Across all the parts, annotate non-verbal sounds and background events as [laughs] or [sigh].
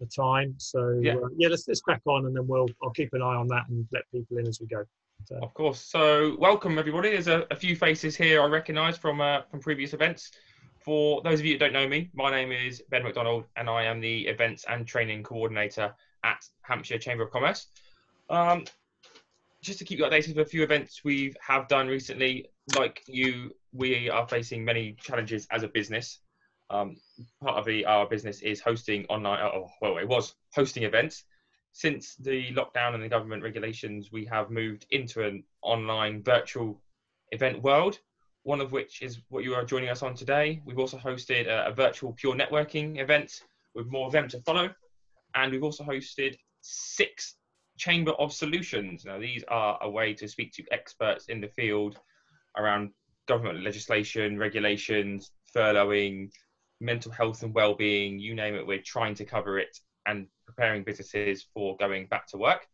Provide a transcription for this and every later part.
the time. So yeah, uh, yeah let's let's crack on, and then we'll I'll keep an eye on that and let people in as we go. So. Of course. So welcome everybody. There's a, a few faces here I recognise from uh, from previous events. For those of you that don't know me, my name is Ben McDonald, and I am the events and training coordinator at Hampshire Chamber of Commerce. Um, just to keep you updated with a few events we have done recently, like you, we are facing many challenges as a business. Um, part of the, our business is hosting online, oh, well, it was hosting events. Since the lockdown and the government regulations, we have moved into an online virtual event world, one of which is what you are joining us on today. We've also hosted a, a virtual pure networking event with more of them to follow. And we've also hosted six Chamber of Solutions. Now, these are a way to speak to experts in the field around government legislation, regulations, furloughing, mental health and well-being, you name it, we're trying to cover it and preparing businesses for going back to work.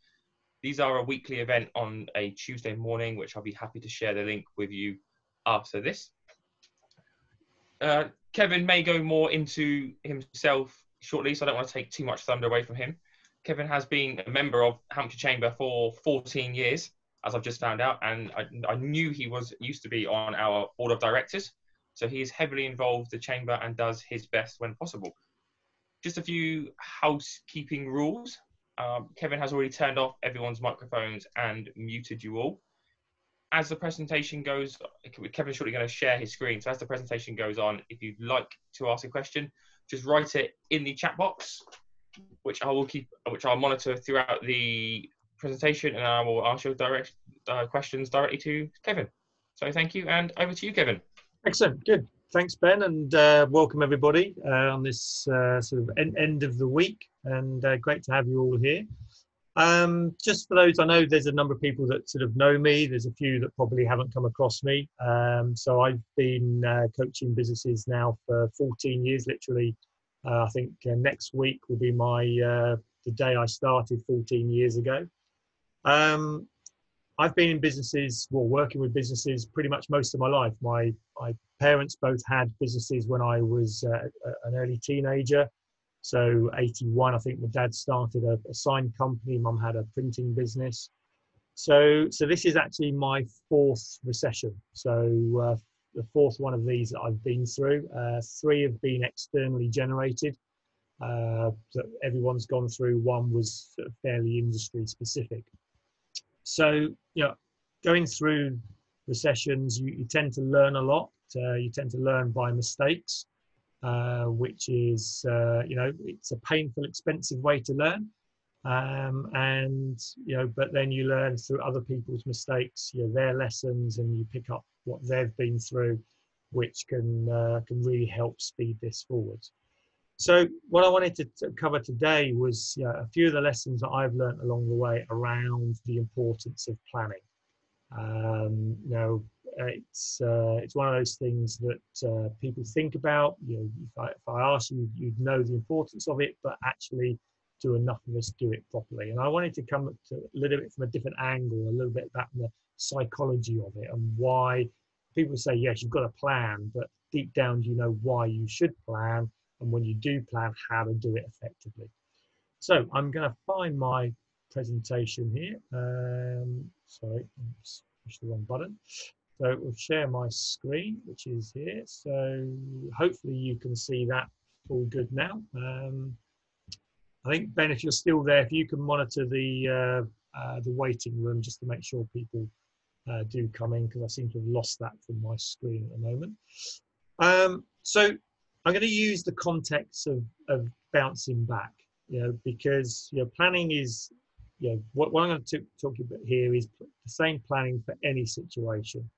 These are a weekly event on a Tuesday morning, which I'll be happy to share the link with you after this. Uh, Kevin may go more into himself shortly, so I don't want to take too much thunder away from him. Kevin has been a member of Hampshire Chamber for 14 years, as I've just found out, and I, I knew he was used to be on our board of directors. So he is heavily involved the chamber and does his best when possible. Just a few housekeeping rules. Um, Kevin has already turned off everyone's microphones and muted you all. As the presentation goes, Kevin's shortly going to share his screen. So as the presentation goes on, if you'd like to ask a question, just write it in the chat box, which I will keep, which I'll monitor throughout the presentation, and I will ask your direct uh, questions directly to Kevin. So thank you, and over to you, Kevin. Excellent, good. Thanks, Ben, and uh, welcome everybody uh, on this uh, sort of end, end of the week, and uh, great to have you all here. Um, just for those, I know there's a number of people that sort of know me. There's a few that probably haven't come across me. Um, so I've been uh, coaching businesses now for 14 years, literally. Uh, I think next week will be my the day I started 14 years ago. Um, I've been in businesses, well, working with businesses pretty much most of my life. My my parents both had businesses when I was uh, an early teenager. So 81, I think my dad started a, a sign company. Mum had a printing business. So so this is actually my fourth recession. So uh, the fourth one of these that I've been through. Uh, three have been externally generated. Uh, that everyone's gone through. One was fairly industry specific. So, you know, going through recessions, you, you tend to learn a lot. Uh, you tend to learn by mistakes, uh, which is, uh, you know, it's a painful, expensive way to learn. Um, and, you know, but then you learn through other people's mistakes, you know, their lessons, and you pick up what they've been through, which can, uh, can really help speed this forward. So what I wanted to, cover today was you know, a few of the lessons that I've learned along the way around the importance of planning. Um, you know, it's uh, it's one of those things that uh, people think about. You know, if I, if I ask you, you'd know the importance of it, but actually, do enough of us do it properly? And I wanted to come to a little bit from a different angle, a little bit about the psychology of it and why people say yes, you've got a plan, but deep down, do you know why you should plan? And when you do plan, how to do it effectively. So I'm going to find my presentation here. Um, sorry, push the wrong button. So we'll share my screen, which is here. So hopefully you can see that all good now. Um, I think Ben, if you're still there, if you can monitor the uh, uh, the waiting room just to make sure people uh, do come in, because I seem to have lost that from my screen at the moment. Um, so I'm going to use the context of, of bouncing back, you know, because you know planning is, you know, what, what I'm going to talk about here is the same planning for any situation.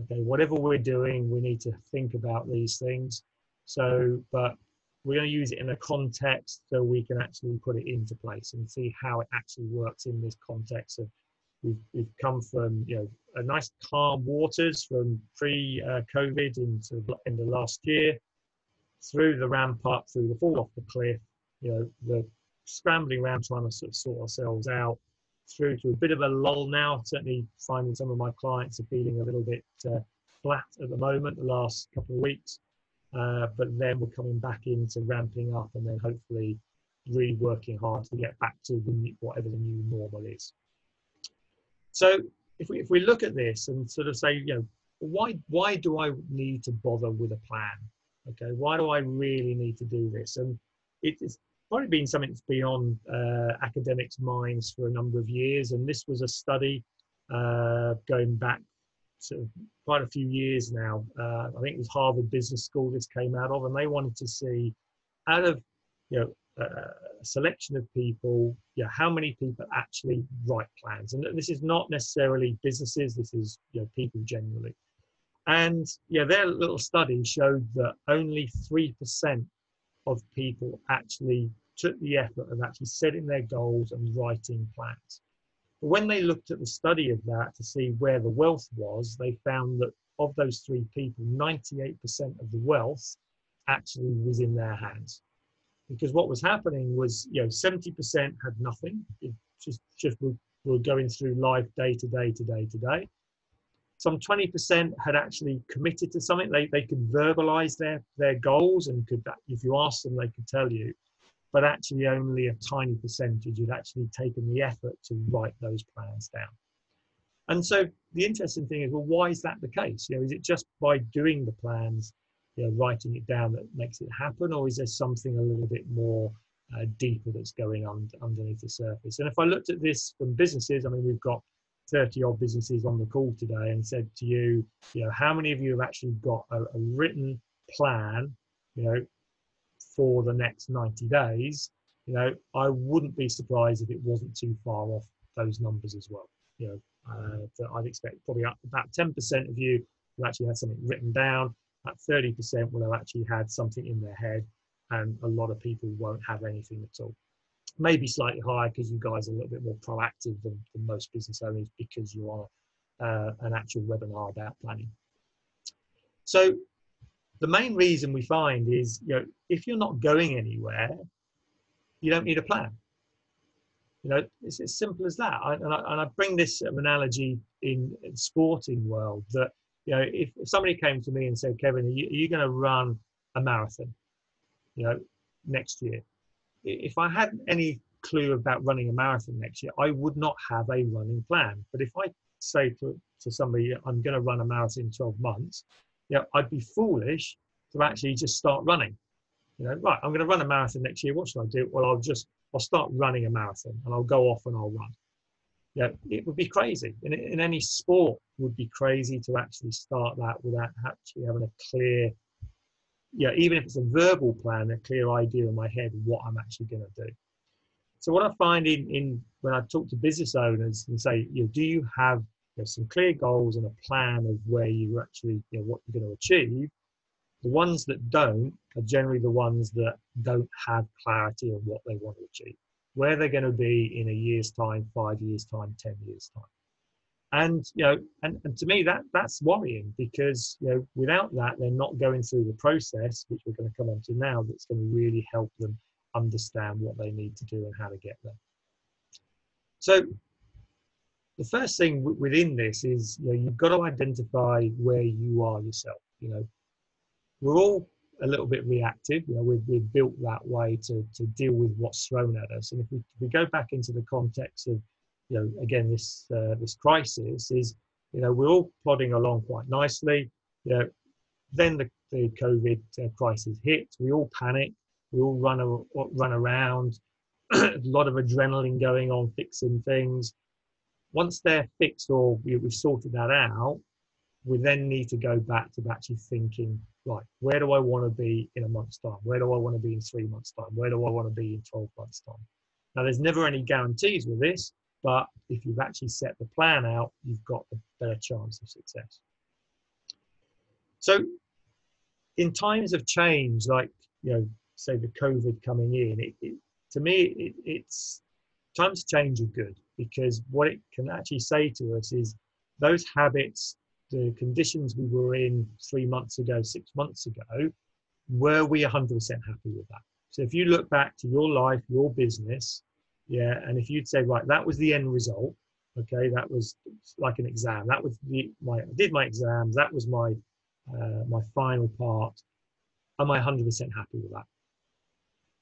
Okay, whatever we're doing, we need to think about these things. So, but we're going to use it in a context so we can actually put it into place and see how it actually works in this context of we've, we've come from you know a nice calm waters from pre-COVID uh, into in the last year through the ramp up, through the fall off the cliff, you know, the scrambling around trying to sort of sort ourselves out, through to a bit of a lull now. Certainly finding some of my clients are feeling a little bit uh, flat at the moment, the last couple of weeks. Uh, but then we're coming back into ramping up and then hopefully really working hard to get back to the, whatever the new normal is. So if we, if we look at this and sort of say, you know, why, why do I need to bother with a plan? Okay, why do I really need to do this? And it's probably been something that's been on uh, academics' minds for a number of years. And this was a study uh, going back of quite a few years now. Uh, I think it was Harvard Business School this came out of, and they wanted to see out of you know a selection of people, yeah, how many people actually write plans? And this is not necessarily businesses. This is you know people generally. And yeah, their little study showed that only three percent of people actually took the effort of actually setting their goals and writing plans. But when they looked at the study of that to see where the wealth was, they found that of those three people, 98% of the wealth actually was in their hands. Because what was happening was you know 70% had nothing. It just just were, were going through life day to day to day to day some 20% had actually committed to something. They, they could verbalize their their goals and could if you asked them they could tell you. But actually only a tiny percentage had actually taken the effort to write those plans down. And so the interesting thing is well why is that the case? You know is it just by doing the plans you know, writing it down that makes it happen, or is there something a little bit more uh, deeper that's going on underneath the surface? And if I looked at this from businesses, I mean, we've got 30 odd businesses on the call today and said to you, you know, how many of you have actually got a, a written plan, you know, for the next 90 days? You know, I wouldn't be surprised if it wasn't too far off those numbers as well. You know, uh, I'd expect probably about 10% of you will actually have something written down that 30% will have actually had something in their head, and a lot of people won't have anything at all. Maybe slightly higher because you guys are a little bit more proactive than, than most business owners because you are uh, an actual webinar about planning. So the main reason we find is, you know, if you're not going anywhere, you don't need a plan. You know, it's as simple as that. I, and, I, and I bring this analogy in, in sporting world that you know, if, if somebody came to me and said, Kevin, are you, you going to run a marathon, you know, next year? If I had any clue about running a marathon next year, I would not have a running plan. But if I say to, to somebody, I'm going to run a marathon in 12 months, you know, I'd be foolish to actually just start running. You know, right, I'm going to run a marathon next year. What should I do? Well, I'll just, I'll start running a marathon and I'll go off and I'll run yeah, it would be crazy. In, in any sport, would be crazy to actually start that without actually having a clear, yeah, even if it's a verbal plan, a clear idea in my head what I'm actually going to do. So what I find in, in when I talk to business owners and say, you know, do you have you know, some clear goals and a plan of where you actually, you know, what you're going to achieve? The ones that don't are generally the ones that don't have clarity on what they want to achieve where they're going to be in a year's time, five years' time, 10 years' time. And, you know, and, and to me, that that's worrying because, you know, without that, they're not going through the process, which we're going to come on to now, that's going to really help them understand what they need to do and how to get there. So the first thing within this is, you know, you've got to identify where you are yourself. You know, we're all a little bit reactive. You know, we've, we've built that way to, to deal with what's thrown at us. And if we, if we go back into the context of, you know, again, this, uh, this crisis is, you know, we're all plodding along quite nicely. You know, then the, the COVID uh, crisis hit. We all panic. We all run, a, run around. [clears throat] a lot of adrenaline going on, fixing things. Once they're fixed or we, we've sorted that out, we then need to go back to actually thinking right, where do I want to be in a month's time? Where do I want to be in three months' time? Where do I want to be in 12 months' time? Now, there's never any guarantees with this, but if you've actually set the plan out, you've got a better chance of success. So, in times of change, like, you know, say the COVID coming in, it, it, to me, it, it's times of change are good because what it can actually say to us is those habits the conditions we were in three months ago, six months ago, were we 100% happy with that? So if you look back to your life, your business, yeah, and if you'd say, right, that was the end result, okay, that was like an exam. That was the my I did my exams. That was my uh, my final part. Am I 100% happy with that?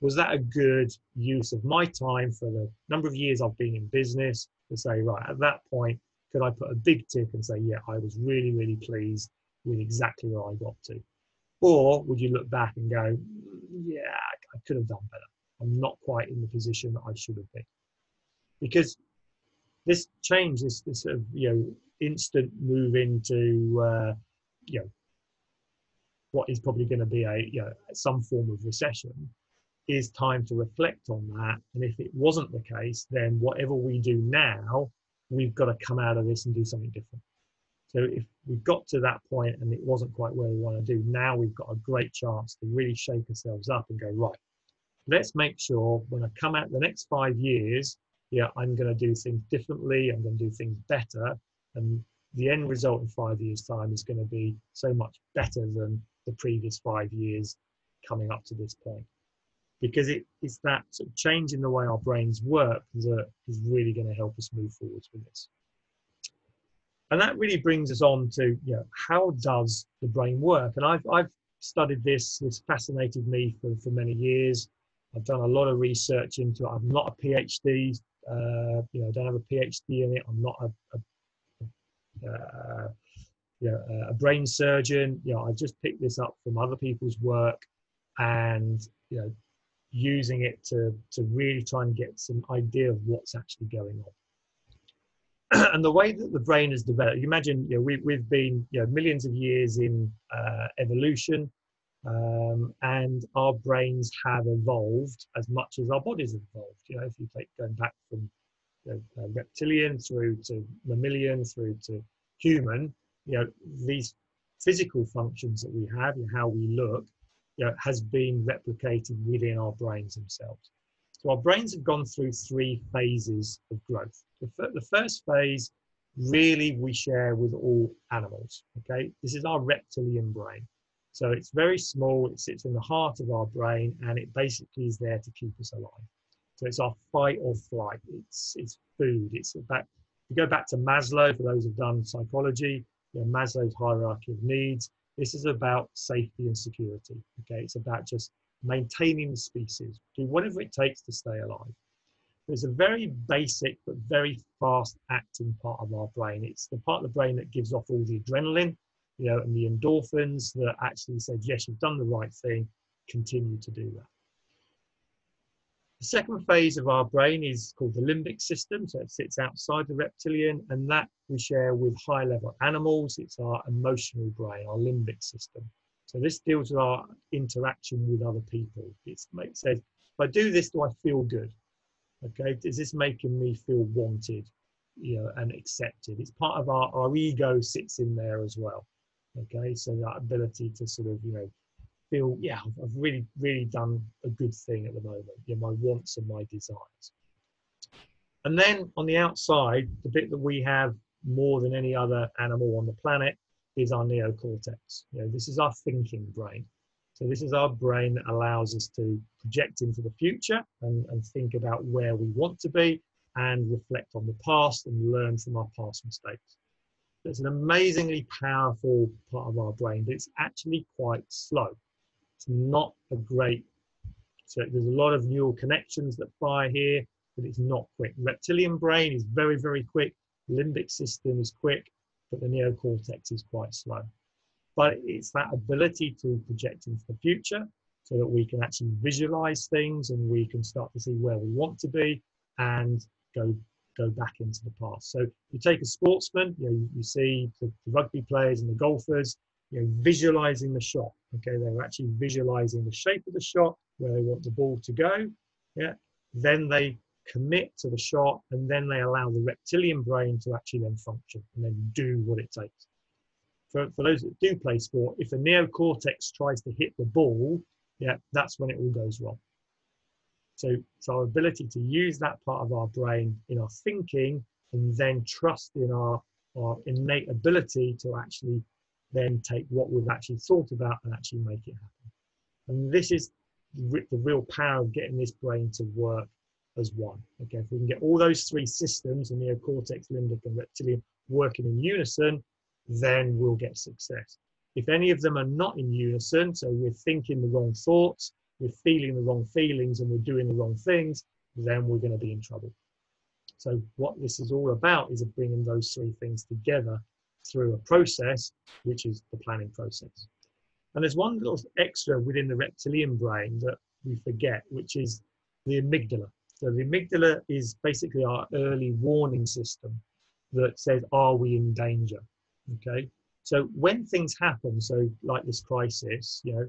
was that a good use of my time for the number of years I've been in business to say, right, at that point, could I put a big tick and say, yeah, I was really, really pleased with exactly where I got to? Or would you look back and go, yeah, I could have done better. I'm not quite in the position that I should have been. Because this change, this, this sort of, you know, instant move into, uh, you know, what is probably going to be a, you know, some form of recession, is time to reflect on that. And if it wasn't the case, then whatever we do now, we've got to come out of this and do something different. So if we've got to that point and it wasn't quite where we want to do, now we've got a great chance to really shake ourselves up and go, right, let's make sure when I come out the next five years, yeah, I'm going to do things differently, I'm going to do things better. And the end result in five years' time is going to be so much better than the previous five years coming up to this point because it, it's that sort of change in the way our brains work that is really going to help us move forwards with this. And that really brings us on to, you know, how does the brain work? And I've, I've studied this, this fascinated me for, for many years. I've done a lot of research into it. I'm not a PhD, uh, you know, I don't have a PhD in it. I'm not a, a, uh, you know, a brain surgeon. You know, I just picked this up from other people's work and, you know, using it to, to really try and get some idea of what's actually going on. [clears throat] and the way that the brain has developed, you imagine you know, we, we've been you know, millions of years in uh, evolution, um, and our brains have evolved as much as our bodies have evolved. You know, if you take going back from you know, reptilian through to mammalian through to human, you know, these physical functions that we have and how we look you know, has been replicated within our brains themselves. So our brains have gone through three phases of growth. The, f- the first phase really we share with all animals. Okay, this is our reptilian brain. So it's very small, it sits in the heart of our brain, and it basically is there to keep us alive. So it's our fight or flight. It's it's food. It's about if you go back to Maslow for those who've done psychology, you know, Maslow's hierarchy of needs. This is about safety and security. Okay, it's about just maintaining the species, do whatever it takes to stay alive. There's a very basic but very fast acting part of our brain. It's the part of the brain that gives off all the adrenaline, you know, and the endorphins that actually said, yes, you've done the right thing, continue to do that. The second phase of our brain is called the limbic system. So it sits outside the reptilian, and that we share with high level animals. It's our emotional brain, our limbic system. So this deals with our interaction with other people. It's, it says, if I do this, do I feel good? Okay, is this making me feel wanted, you know, and accepted? It's part of our, our ego sits in there as well. Okay, so that ability to sort of, you know, feel, yeah, I've really, really done a good thing at the moment. You know, my wants and my desires. And then on the outside, the bit that we have more than any other animal on the planet is our neocortex. You know, this is our thinking brain. So this is our brain that allows us to project into the future and, and think about where we want to be and reflect on the past and learn from our past mistakes. It's an amazingly powerful part of our brain, but it's actually quite slow. It's not a great, so there's a lot of neural connections that fire here, but it's not quick. Reptilian brain is very, very quick. Limbic system is quick, but the neocortex is quite slow. But it's that ability to project into the future so that we can actually visualize things and we can start to see where we want to be and go go back into the past. So you take a sportsman, you know, you see the, the rugby players and the golfers, you know, visualizing the shot. Okay, they're actually visualizing the shape of the shot, where they want the ball to go. Yeah. Then they commit to the shot, and then they allow the reptilian brain to actually then function and then do what it takes. For, for those that do play sport, if the neocortex tries to hit the ball, yeah, that's when it all goes wrong. So it's our ability to use that part of our brain in our thinking and then trust in our, our innate ability to actually then take what we've actually thought about and actually make it happen. And this is the real power of getting this brain to work as one. Okay, if we can get all those three systems, the neocortex, limbic, and reptilian, working in unison, then we'll get success. If any of them are not in unison, so we're thinking the wrong thoughts, we're feeling the wrong feelings and we're doing the wrong things, then we're going to be in trouble. So what this is all about is bringing those three things together through a process, which is the planning process. And there's one little extra within the reptilian brain that we forget, which is the amygdala. So the amygdala is basically our early warning system that says, are we in danger? Okay. So when things happen, so like this crisis, you know,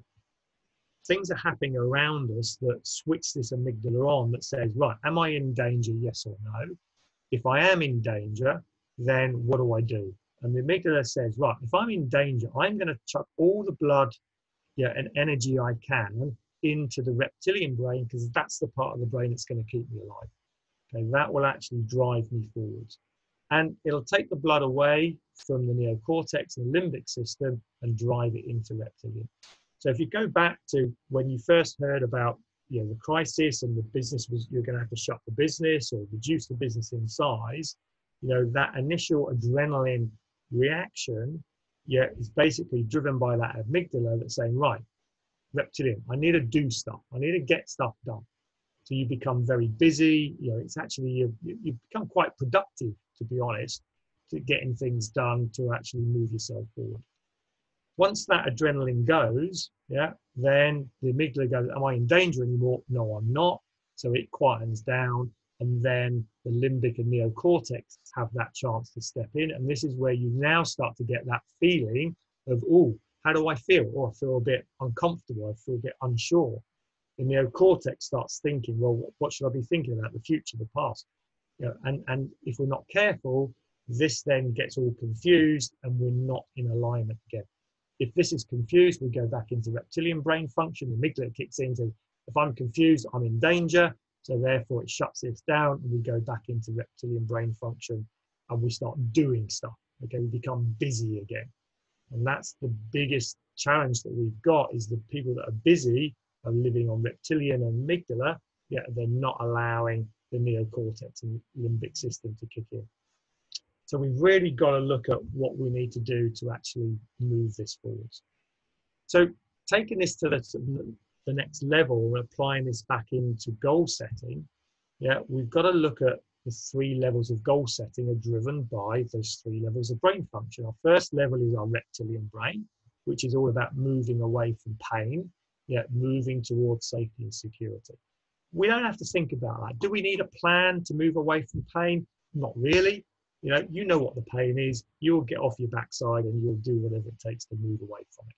things are happening around us that switch this amygdala on that says, right, am I in danger? Yes or no? If I am in danger, then what do I do? And the amygdala says, right, if I'm in danger, I'm going to chuck all the blood yeah, and energy I can into the reptilian brain because that's the part of the brain that's going to keep me alive. Okay, that will actually drive me forwards. And it'll take the blood away from the neocortex and the limbic system and drive it into reptilian. So if you go back to when you first heard about you know, the crisis and the business was you're going to have to shut the business or reduce the business in size, you know, that initial adrenaline reaction yeah, is basically driven by that amygdala that's saying, right, reptilian, I need to do stuff. I need to get stuff done. So you become very busy. You know, it's actually, you, you become quite productive, to be honest, to getting things done to actually move yourself forward. Once that adrenaline goes, yeah, then the amygdala goes, am I in danger anymore? No, I'm not. So it quietens down and then the limbic and neocortex have that chance to step in. And this is where you now start to get that feeling of, oh, how do I feel? Or oh, I feel a bit uncomfortable. I feel a bit unsure. The neocortex starts thinking, well, what should I be thinking about? The future, the past. You know, and, and if we're not careful, this then gets all confused and we're not in alignment again. If this is confused, we go back into reptilian brain function. The amygdala kicks in. So if I'm confused, I'm in danger. So therefore, it shuts this down, and we go back into reptilian brain function, and we start doing stuff. Okay, we become busy again, and that's the biggest challenge that we've got is the people that are busy are living on reptilian and amygdala, yet they're not allowing the neocortex and limbic system to kick in. So we've really got to look at what we need to do to actually move this forward. So taking this to the, the next level and applying this back into goal setting, yeah, we've got to look at the three levels of goal setting are driven by those three levels of brain function. Our first level is our reptilian brain, which is all about moving away from pain, yeah, moving towards safety and security. We don't have to think about that. Do we need a plan to move away from pain? Not really. You know, you know what the pain is. You'll get off your backside and you'll do whatever it takes to move away from it.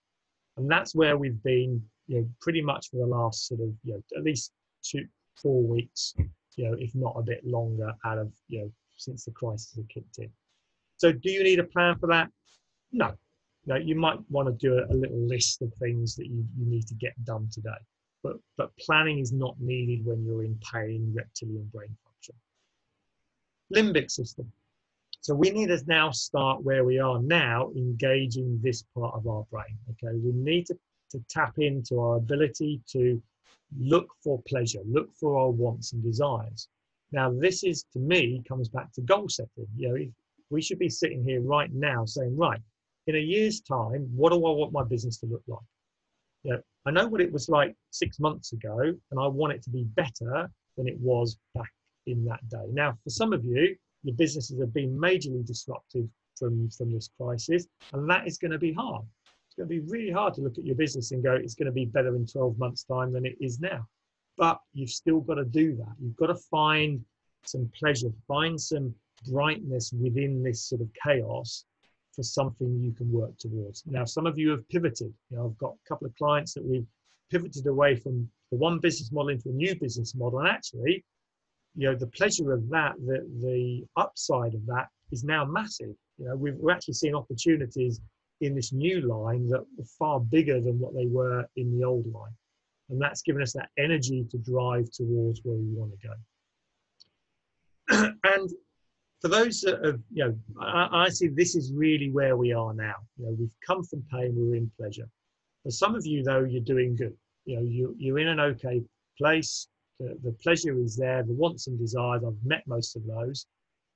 And that's where we've been you know, pretty much for the last sort of, you know, at least two, four weeks, you know, if not a bit longer out of, you know, since the crisis had kicked in. So do you need a plan for that? No. No, you might want to do a, little list of things that you, you need to get done today. But, but planning is not needed when you're in pain, reptilian brain function. Limbic system. So we need to now start where we are now, engaging this part of our brain. Okay, we need to to tap into our ability to look for pleasure, look for our wants and desires. Now, this is to me comes back to goal setting. You know, we should be sitting here right now saying, right, in a year's time, what do I want my business to look like? You know, I know what it was like six months ago, and I want it to be better than it was back in that day. Now, for some of you, your businesses have been majorly disrupted from, from this crisis, and that is going to be hard it's going to be really hard to look at your business and go, it's going to be better in 12 months' time than it is now. But you've still got to do that. You've got to find some pleasure, find some brightness within this sort of chaos for something you can work towards. Now, some of you have pivoted. You know, I've got a couple of clients that we've pivoted away from the one business model into a new business model. And actually, you know, the pleasure of that, the, the upside of that is now massive. You know, we've, we're actually seeing opportunities in this new line that were far bigger than what they were in the old line. And that's given us that energy to drive towards where we want to go. [clears throat] and for those that have, you know, I, I, see this is really where we are now. You know, we've come from pain, we're in pleasure. For some of you, though, you're doing good. You know, you, you're in an okay place. The, the pleasure is there, the wants and desires. I've met most of those.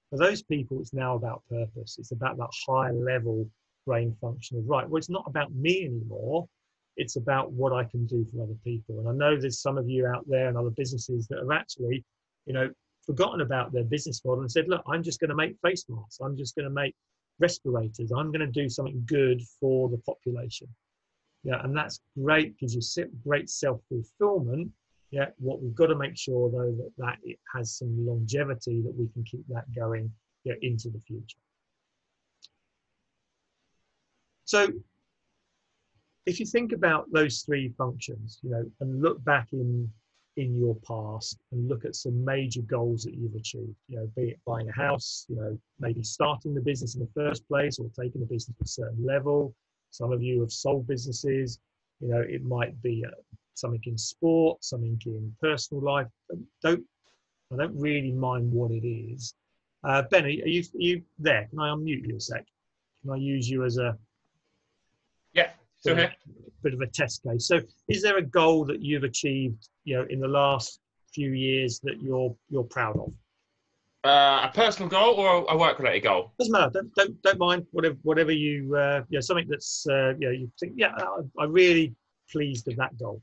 For those people, it's now about purpose. It's about that higher level brain function of right well it's not about me anymore it's about what I can do for other people. And I know there's some of you out there and other businesses that have actually, you know, forgotten about their business model and said, look, I'm just going to make face masks. I'm just going to make respirators. I'm going to do something good for the population. Yeah, and that's great because you great self fulfillment. Yeah, what we've got to make sure though that that it has some longevity that we can keep that going yeah, into the future. So if you think about those three functions, you know, and look back in in your past and look at some major goals that you've achieved, you know, be it buying a house, you know, maybe starting the business in the first place or taking the business to a certain level. Some of you have sold businesses, you know, it might be uh, something in sport, something in personal life. Don't I don't really mind what it is. Uh, Benny, are you are you there? Can I unmute you a sec? Can I use you as a yeah, so bit, of, bit of a test case. So, is there a goal that you've achieved, you know, in the last few years that you're you're proud of? Uh, a personal goal or a work-related goal? Doesn't matter. Don't don't, don't mind whatever whatever you uh, yeah something that's uh, yeah you think yeah I, am really pleased with that goal.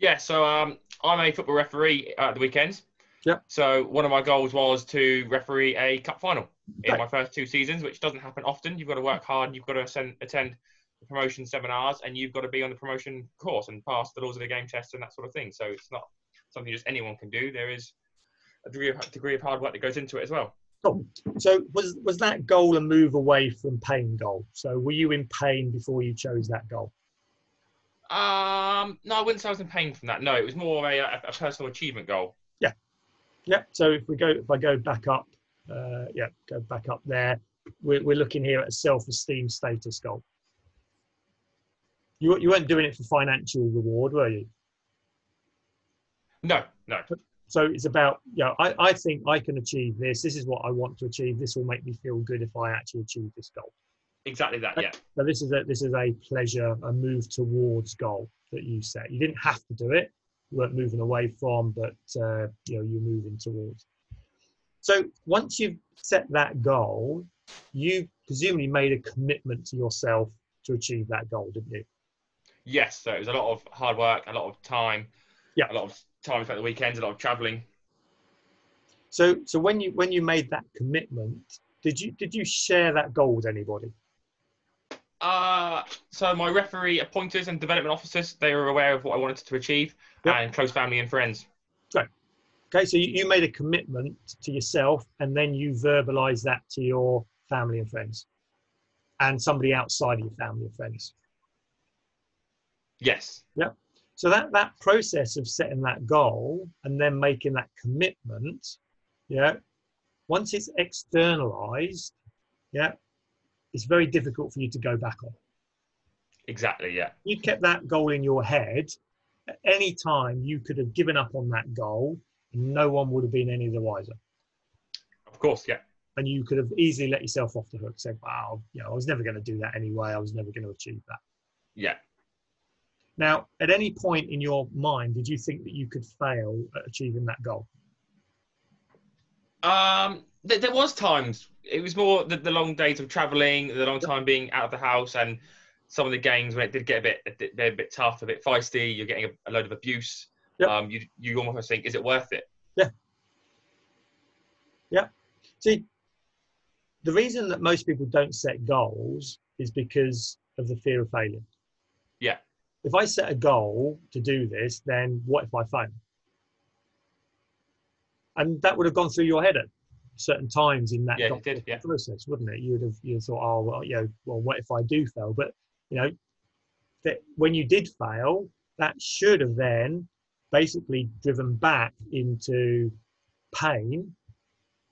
Yeah, so um, I'm a football referee at the weekends. Yeah. So one of my goals was to referee a cup final in my first two seasons, which doesn't happen often. You've got to work hard. You've got to attend, attend the promotion seminars, and you've got to be on the promotion course and pass the laws of the game test and that sort of thing. So it's not something just anyone can do. There is a degree of degree of hard work that goes into it as well. Cool. So was was that goal a move away from pain goal? So were you in pain before you chose that goal? Um, no, I wouldn't say I was in pain from that. No, it was more a, a, a personal achievement goal. Yeah, yeah. So if we go, if I go back up, uh, yeah, go back up there. We're, we're looking here at a self-esteem status goal. You, you weren't doing it for financial reward, were you? No, no. So it's about, you know, I, I think I can achieve this. This is what I want to achieve. This will make me feel good if I actually achieve this goal. Exactly that, yeah. So this is a this is a pleasure, a move towards goal that you set. You didn't have to do it. You weren't moving away from, but uh, you know you're moving towards. So once you've set that goal, you presumably made a commitment to yourself to achieve that goal, didn't you? Yes, so it was a lot of hard work, a lot of time, yeah, a lot of time spent the weekends, a lot of travelling. So, so when you when you made that commitment, did you did you share that goal with anybody? Uh, so my referee appointers and development officers, they were aware of what I wanted to achieve, yep. and close family and friends. Great. Okay, so you, you made a commitment to yourself, and then you verbalize that to your family and friends, and somebody outside of your family and friends. Yes. Yeah. So that that process of setting that goal and then making that commitment, yeah, once it's externalized, yeah, it's very difficult for you to go back on. Exactly. Yeah. You kept that goal in your head. At any time, you could have given up on that goal, and no one would have been any the wiser. Of course. Yeah. And you could have easily let yourself off the hook. Said, "Wow, you know, I was never going to do that anyway. I was never going to achieve that." Yeah. Now, at any point in your mind, did you think that you could fail at achieving that goal? Um, th- there was times. It was more the, the long days of travelling, the long time being out of the house, and some of the games when it did get a bit, a bit, a bit tough, a bit feisty. You're getting a, a load of abuse. Yep. Um, you you almost think, is it worth it? Yeah. Yeah. See, the reason that most people don't set goals is because of the fear of failure. Yeah if I set a goal to do this, then what if I fail? And that would have gone through your head at certain times in that yeah, did, yeah. process, wouldn't it? You would have you thought, oh well, you know, well, what if I do fail? But you know, that when you did fail, that should have then basically driven back into pain,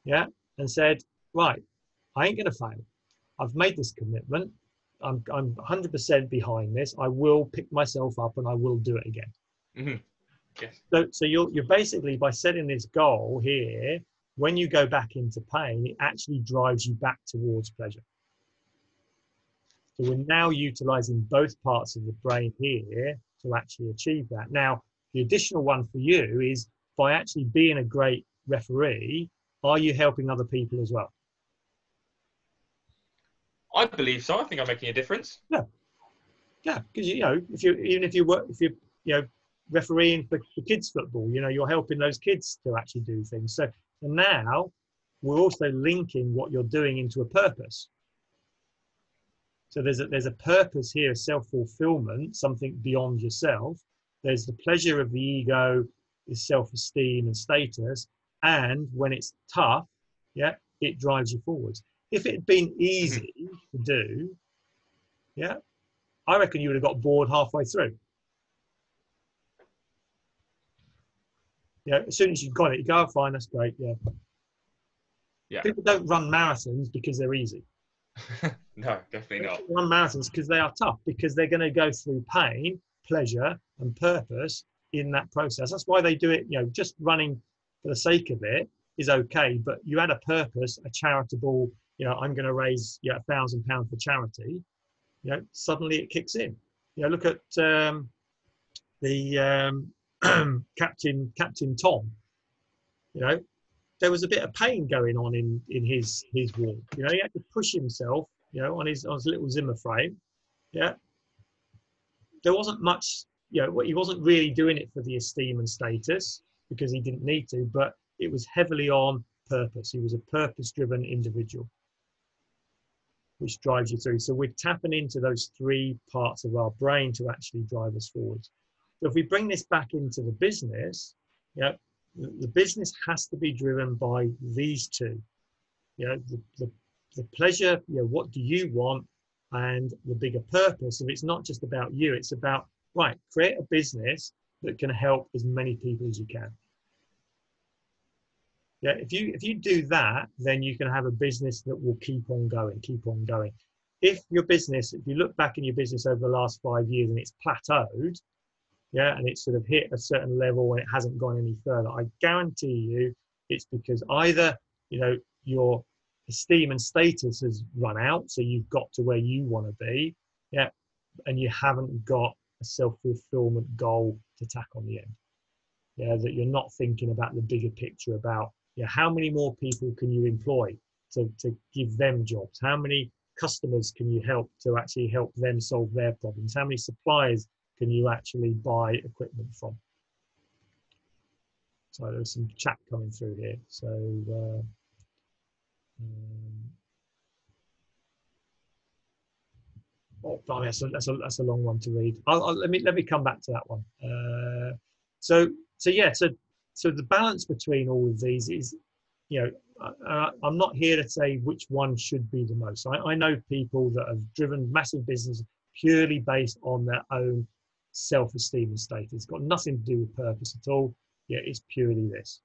yeah, and said, right, I ain't gonna fail. I've made this commitment. I'm, I'm 100% behind this. I will pick myself up and I will do it again. Mm-hmm. Yes. So, so you're, you're basically, by setting this goal here, when you go back into pain, it actually drives you back towards pleasure. So we're now utilizing both parts of the brain here to actually achieve that. Now, the additional one for you is by actually being a great referee, are you helping other people as well? I believe so. I think I'm making a difference. Yeah. Yeah, because you know, if you even if you work, if you you know, refereeing for, for kids football, you know, you're helping those kids to actually do things. So and now we're also linking what you're doing into a purpose. So there's a, there's a purpose here, self fulfillment, something beyond yourself. There's the pleasure of the ego, is self esteem and status. And when it's tough, yeah, it drives you forwards. If it had been easy hmm. to do, yeah, I reckon you would have got bored halfway through. Yeah, as soon as you've got it, you go, oh, fine, that's great, yeah. Yeah. People don't run marathons because they're easy. [laughs] no, definitely not. Run marathons because they are tough, because they're going to go through pain, pleasure, and purpose in that process. That's why they do it, you know, just running for the sake of it is okay, but you add a purpose, a charitable, you know, I'm going to raise you know, a thousand pounds for charity, you know, suddenly it kicks in. You know, look at um, the um, [clears throat] Captain Captain Tom. You know, there was a bit of pain going on in in his his walk. You know, he had to push himself. You know, on his on his little Zimmer frame. Yeah, there wasn't much. You know, he wasn't really doing it for the esteem and status because he didn't need to, but it was heavily on purpose. He was a purpose-driven individual, which drives you through. So we're tapping into those three parts of our brain to actually drive us forward. So if we bring this back into the business, yeah, the business has to be driven by these two. You know, the, the, the pleasure, you know, what do you want? And the bigger purpose. And it's not just about you, it's about, right, create a business that can help as many people as you can. Yeah, if you if you do that, then you can have a business that will keep on going, keep on going. If your business, if you look back in your business over the last five years and it's plateaued, yeah, and it's sort of hit a certain level and it hasn't gone any further, I guarantee you it's because either, you know, your esteem and status has run out, so you've got to where you want to be, yeah, and you haven't got a self-fulfillment goal to tack on the end. Yeah, that you're not thinking about the bigger picture about yeah, how many more people can you employ to, to give them jobs? How many customers can you help to actually help them solve their problems? How many suppliers can you actually buy equipment from? So there's some chat coming through here. So uh, um, oh, that's a, that's a that's a long one to read. I'll, I'll, let me let me come back to that one. Uh, so so yeah, so so the balance between all of these is, you know, uh, I'm not here to say which one should be the most. I, I know people that have driven massive business purely based on their own self-esteem and status. It's got nothing to do with purpose at all. Yeah, it's purely this.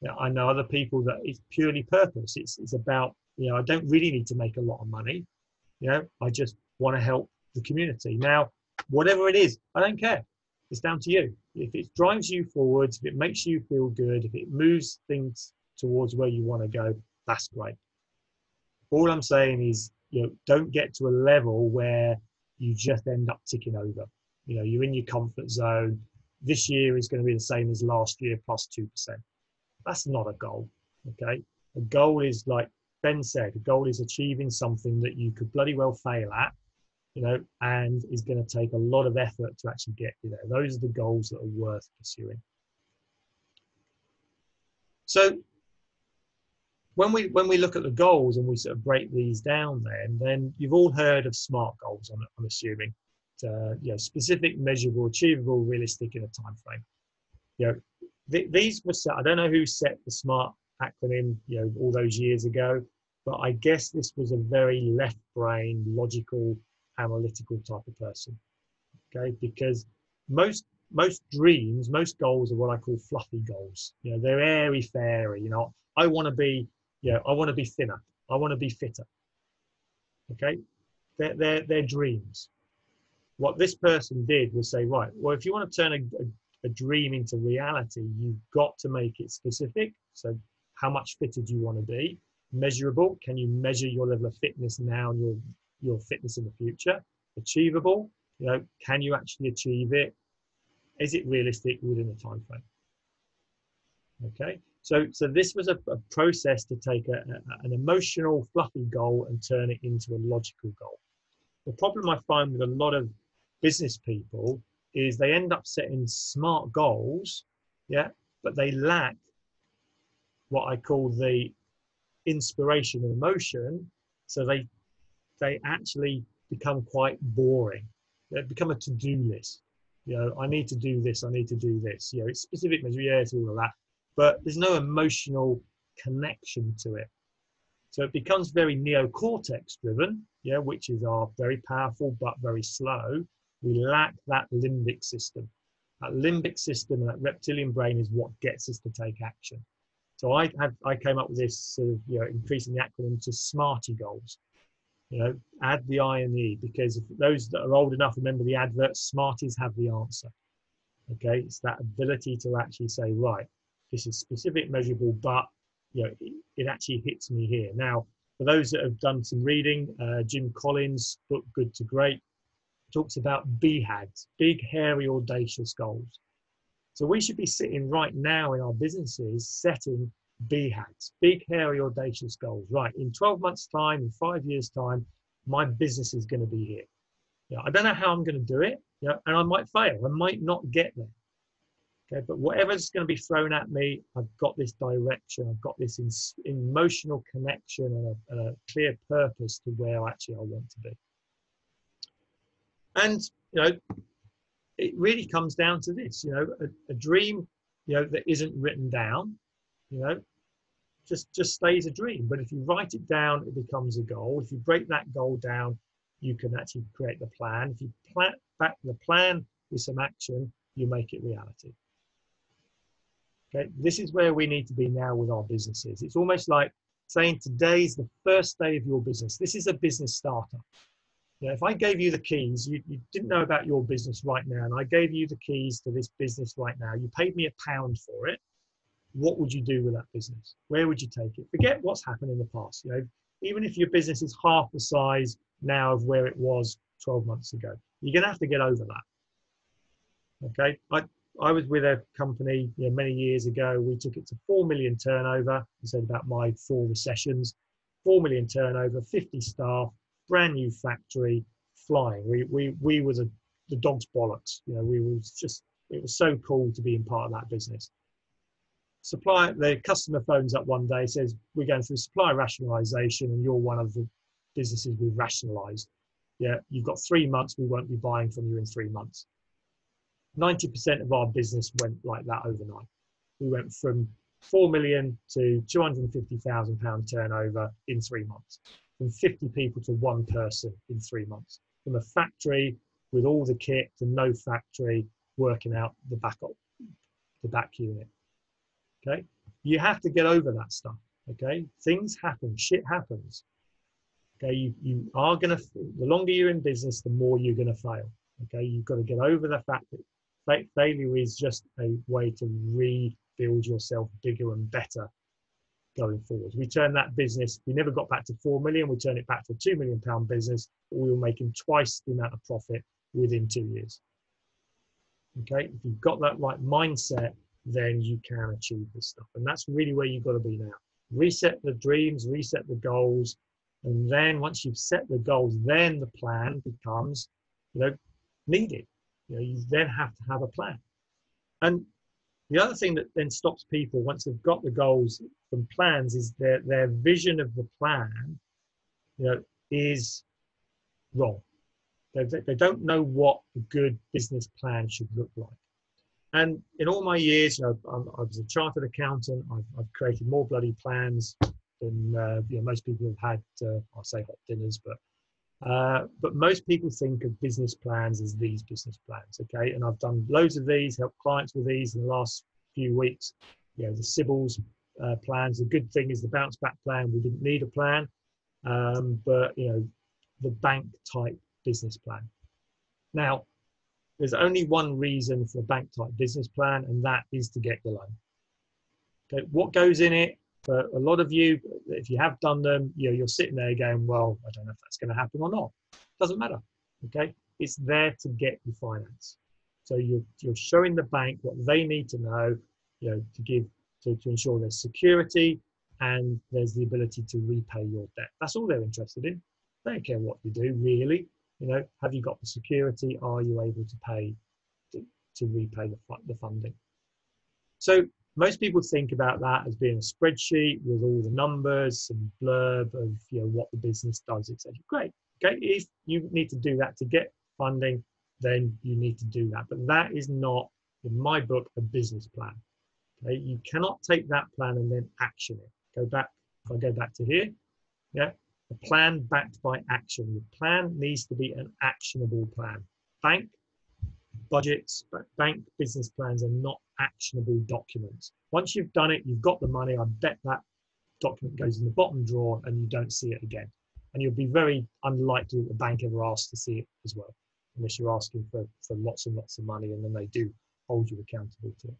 Yeah, I know other people that it's purely purpose. It's it's about you know I don't really need to make a lot of money. You know, I just want to help the community. Now, whatever it is, I don't care. It's down to you. If it drives you forwards, if it makes you feel good, if it moves things towards where you want to go, that's great. All I'm saying is, you know, don't get to a level where you just end up ticking over. You know, you're in your comfort zone. This year is going to be the same as last year plus 2%. That's not a goal. Okay. A goal is like Ben said, a goal is achieving something that you could bloody well fail at, you know, and is going to take a lot of effort to actually get you there. Those are the goals that are worth pursuing. So when we when we look at the goals and we sort of break these down, then then you've all heard of SMART goals. I'm, I'm assuming, uh, you know, specific, measurable, achievable, realistic in a time frame. You know, th- these were set. I don't know who set the SMART acronym, you know, all those years ago, but I guess this was a very left brain, logical, analytical type of person. Okay, because most most dreams, most goals are what I call fluffy goals. You know, they're airy fairy. You know, I want to be, you know, I want to be thinner. I want to be fitter. Okay, they're, they're, they're dreams. What this person did was say, right, well, if you want to turn a, a, a dream into reality, you've got to make it specific. So, how much fitter do you want to be? Measurable. Can you measure your level of fitness now and your your fitness in the future? Achievable. You know, can you actually achieve it? Is it realistic within the time frame? Okay, so so this was a, a process to take a, a, an emotional, fluffy goal and turn it into a logical goal. The problem I find with a lot of business people is they end up setting smart goals, yeah, but they lack what I call the inspiration and emotion. So they they actually become quite boring. They become a to-do list. You know, I need to do this, I need to do this. You know, it's specific measure, yeah, it's all of that. But there's no emotional connection to it. So it becomes very neocortex driven, yeah, which is our very powerful but very slow. We lack that limbic system. That limbic system that reptilian brain is what gets us to take action. So I have I came up with this sort of you know increasing the acronym to SMARTY goals. You know, add the I and E because if those that are old enough remember the advert, Smarties have the answer. Okay, it's that ability to actually say, right, this is specific, measurable, but you know, it, it actually hits me here. Now, for those that have done some reading, uh, Jim Collins' book Good to Great talks about BHAGs, big, hairy, audacious goals. So we should be sitting right now in our businesses setting BHAGs, big, hairy, audacious goals. Right, in 12 months' time, in five years' time, my business is going to be here. Yeah, I don't know how I'm going to do it, yeah, and I might fail. I might not get there. Okay, but whatever's going to be thrown at me, I've got this direction, I've got this in, emotional connection and a, and a clear purpose to where actually I want to be. And you know, it really comes down to this. You know, a, a dream, you know, that isn't written down, you know, just just stays a dream. But if you write it down, it becomes a goal. If you break that goal down, you can actually create the plan. If you plan back the plan with some action, you make it reality. Okay, this is where we need to be now with our businesses. It's almost like saying today's the first day of your business. This is a business startup. Yeah, if I gave you the keys, you, you didn't know about your business right now, and I gave you the keys to this business right now, you paid me a pound for it, what would you do with that business? Where would you take it? Forget what's happened in the past. You know, even if your business is half the size now of where it was 12 months ago, you're going to have to get over that. Okay. I, I was with a company you know, many years ago. We took it to 4 million turnover. I said about my four recessions 4 million turnover, 50 staff, brand new factory, flying. We, we, we was a, the dog's bollocks. You know, we was just, it was so cool to be in part of that business. Supply, the customer phones up one day, says, We're going through supply rationalization and you're one of the businesses we've rationalized. Yeah, you've got three months, we won't be buying from you in three months. 90% of our business went like that overnight. We went from 4 million to 250,000 pound turnover in three months, from 50 people to one person in three months, from a factory with all the kit to no factory working out the back up, the back unit. Okay, you have to get over that stuff. Okay, things happen, shit happens. Okay, you, you are gonna. The longer you're in business, the more you're gonna fail. Okay, you've got to get over the fact that failure is just a way to rebuild yourself bigger and better going forward. We turned that business, we never got back to 4 million, we turned it back to a 2 million pound business. We were making twice the amount of profit within two years. Okay, if you've got that right mindset, then you can achieve this stuff. And that's really where you've got to be now. Reset the dreams, reset the goals. And then once you've set the goals, then the plan becomes, you know, needed. You know, you then have to have a plan. And the other thing that then stops people once they've got the goals from plans is their their vision of the plan, you know, is wrong. They, they don't know what a good business plan should look like. And in all my years, you know, i was a chartered accountant. I've, I've created more bloody plans than uh, you know, most people have had. Uh, I'll say hot dinners, but uh, but most people think of business plans as these business plans, okay? And I've done loads of these, helped clients with these in the last few weeks. You know, the CBILS uh, plans. The good thing is the bounce back plan. We didn't need a plan, um, but you know, the bank type business plan. Now, there's only one reason for a bank type business plan, and that is to get the loan. Okay, what goes in it? For a lot of you, if you have done them, you know, you're sitting there going, well, I don't know if that's going to happen or not. Doesn't matter. Okay. It's there to get you finance. So you're, you're showing the bank what they need to know, you know, to give, to, to ensure there's security and there's the ability to repay your debt. That's all they're interested in. They don't care what you do, really. You know, have you got the security? Are you able to pay to, to repay the, the funding? So most people think about that as being a spreadsheet with all the numbers and blurb of you know what the business does, etc. Great. Okay, if you need to do that to get funding, then you need to do that. But that is not, in my book, a business plan. Okay, you cannot take that plan and then action it. Go back. If I go back to here, yeah, a plan backed by action. The plan needs to be an actionable plan. Bank budgets, but bank business plans are not actionable documents. Once you've done it, you've got the money. I bet that document goes in the bottom drawer and you don't see it again. And you'll be very unlikely that the bank ever asks to see it as well, unless you're asking for, for lots and lots of money and then they do hold you accountable to it.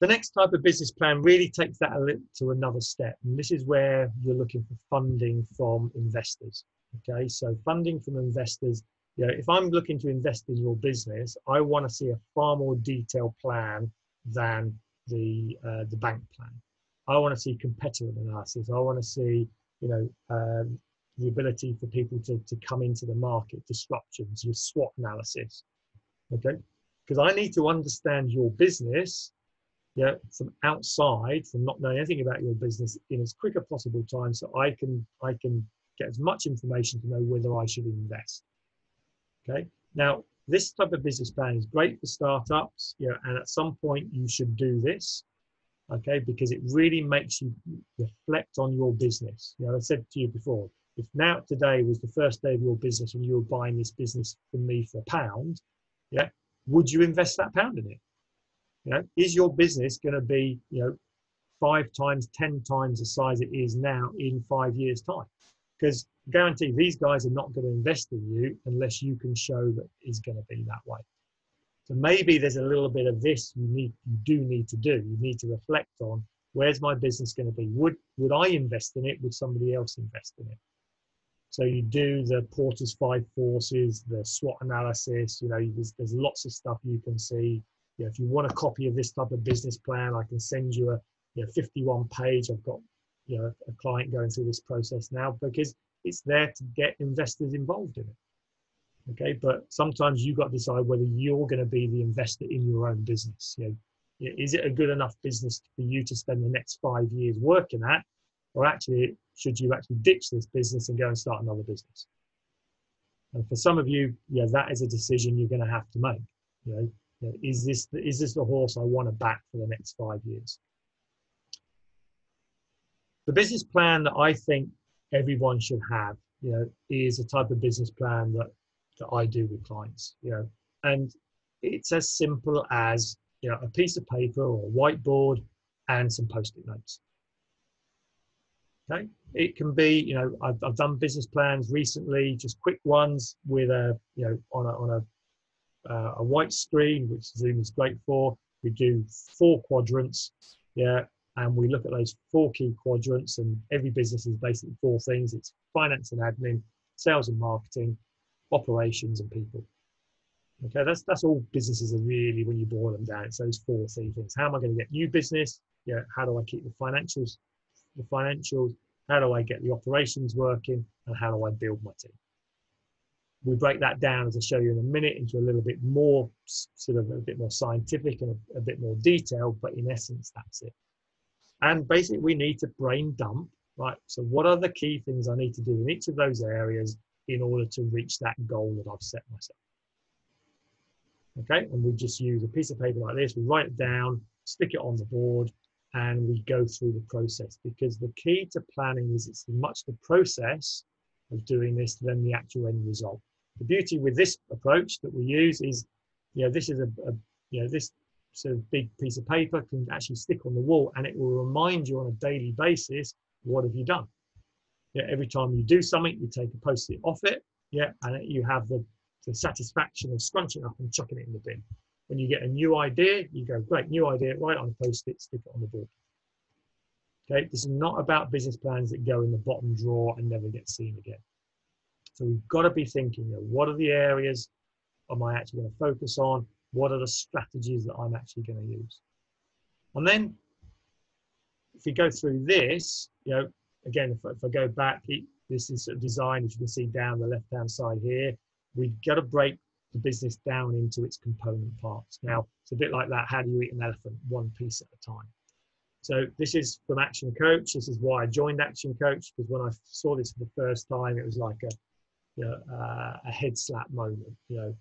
The next type of business plan really takes that a little to another step. And this is where you're looking for funding from investors. Okay, so funding from investors. You know, if I'm looking to invest in your business, I want to see a far more detailed plan than the uh, the bank plan. I want to see competitor analysis. I want to see, you know, um, the ability for people to, to come into the market, disruptions, your SWOT analysis. Okay, because I need to understand your business yeah, from outside, from not knowing anything about your business in as quick a possible time, so I can I can get as much information to know whether I should invest. Okay. Now, this type of business plan is great for startups, yeah, and at some point you should do this, okay, because it really makes you reflect on your business. You know, I said to you before, if now today was the first day of your business and you were buying this business from me for a pound, yeah, would you invest that pound in it? You know, is your business going to be, you know, five times, ten times the size it is now in five years' time? Because guarantee these guys are not going to invest in you unless you can show that it's going to be that way. So maybe there's a little bit of this you need, you do need to do. You need to reflect on where's my business going to be. Would would I invest in it? Would somebody else invest in it? So you do the Porter's five forces, the SWOT analysis. You know, there's, there's lots of stuff you can see you know, if you want a copy of this type of business plan, I can send you a you know, 51 page. I've got you know a client going through this process now because it's there to get investors involved in it. Okay, but sometimes you've got to decide whether you're going to be the investor in your own business. You know, is it a good enough business for you to spend the next five years working at, or actually should you actually ditch this business and go and start another business? And for some of you, yeah, that is a decision you're going to have to make. You know, you know, is this the, is this the horse I want to back for the next five years? The business plan that I think everyone should have, you know, is a type of business plan that that I do with clients, you know, and it's as simple as you know a piece of paper or a whiteboard and some post-it notes. Okay, it can be you know I've, I've done business plans recently, just quick ones with a you know on a on a uh, a white screen, which Zoom is great for. We do four quadrants, yeah, and we look at those four key quadrants. And every business is basically four things: it's finance and admin, sales and marketing, operations, and people. Okay, that's that's all businesses are really when you boil them down. It's those four key things. How am I going to get new business? Yeah, how do I keep the financials, the financials? How do I get the operations working? And how do I build my team? we break that down as I show you in a minute into a little bit more sort of a bit more scientific and a, a, bit more detailed, but in essence, that's it. And basically, we need to brain dump, right? So, what are the key things I need to do in each of those areas in order to reach that goal that I've set myself? Okay, and we just use a piece of paper like this, we write it down, stick it on the board, and we go through the process because the key to planning is it's much the process of doing this than the actual end result. The beauty with this approach that we use is, you know, this is a, a you know, this sort of big piece of paper can actually stick on the wall and it will remind you on a daily basis, what have you done? Yeah, every time you do something, you take a post-it off it, yeah, and you have the, the satisfaction of scrunching up and chucking it in the bin. When you get a new idea, you go, great, new idea, write on a post-it, stick it on the board. Okay, this is not about business plans that go in the bottom drawer and never get seen again. So we've got to be thinking, you know, what are the areas am I actually going to focus on? What are the strategies that I'm actually going to use? And then if you go through this, you know, again, if, if I go back, we this is sort of designed, as you can see down the left-hand side here. We've got to break the business down into its component parts. Now, it's a bit like that. How do you eat an elephant? One piece at a time. So this is from Action Coach. This is why I joined Action Coach because when I saw this for the first time, it was like a you know, uh, a head slap moment. You know,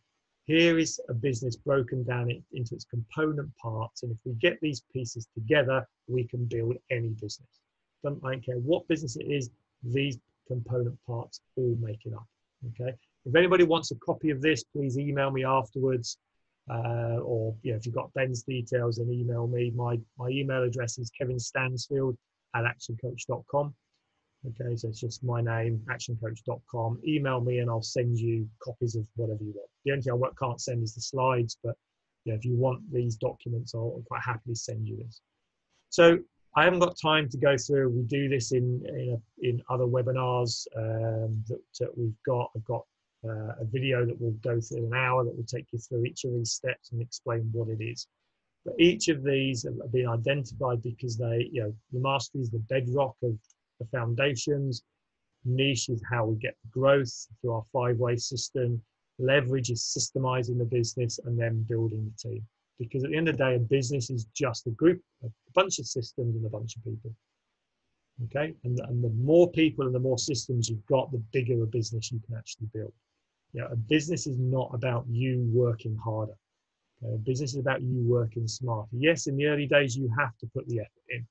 here is a business broken down into its component parts, and if we get these pieces together, we can build any business. Don't I care what business it is. These component parts all make it up. Okay. If anybody wants a copy of this, please email me afterwards. Uh, or you know, if you've got Ben's details, then email me. My my email address is Kevin Stansfield at actioncoach.com. Okay, so it's just my name, actioncoach.com. Email me and I'll send you copies of whatever you want. The only thing I work can't send is the slides, but yeah, if you want these documents, I'll quite happily send you this. So I haven't got time to go through. We do this in in, in other webinars um, that, that, we've got. I've got uh, a video that will go through an hour that will take you through each of these steps and explain what it is. But each of these have been identified because they, you know, the mastery is the bedrock of the foundations. Niche is how we get growth through our five-way system. Leverage is systemizing the business and then building the team. Because at the end of the day, a business is just a group, a bunch of systems and a bunch of people. Okay, and, and the more people and the more systems you've got, the bigger a business you can actually build. Know, a business is not about you working harder. Business is about you working smarter. Yes, in the early days, you have to put the effort in.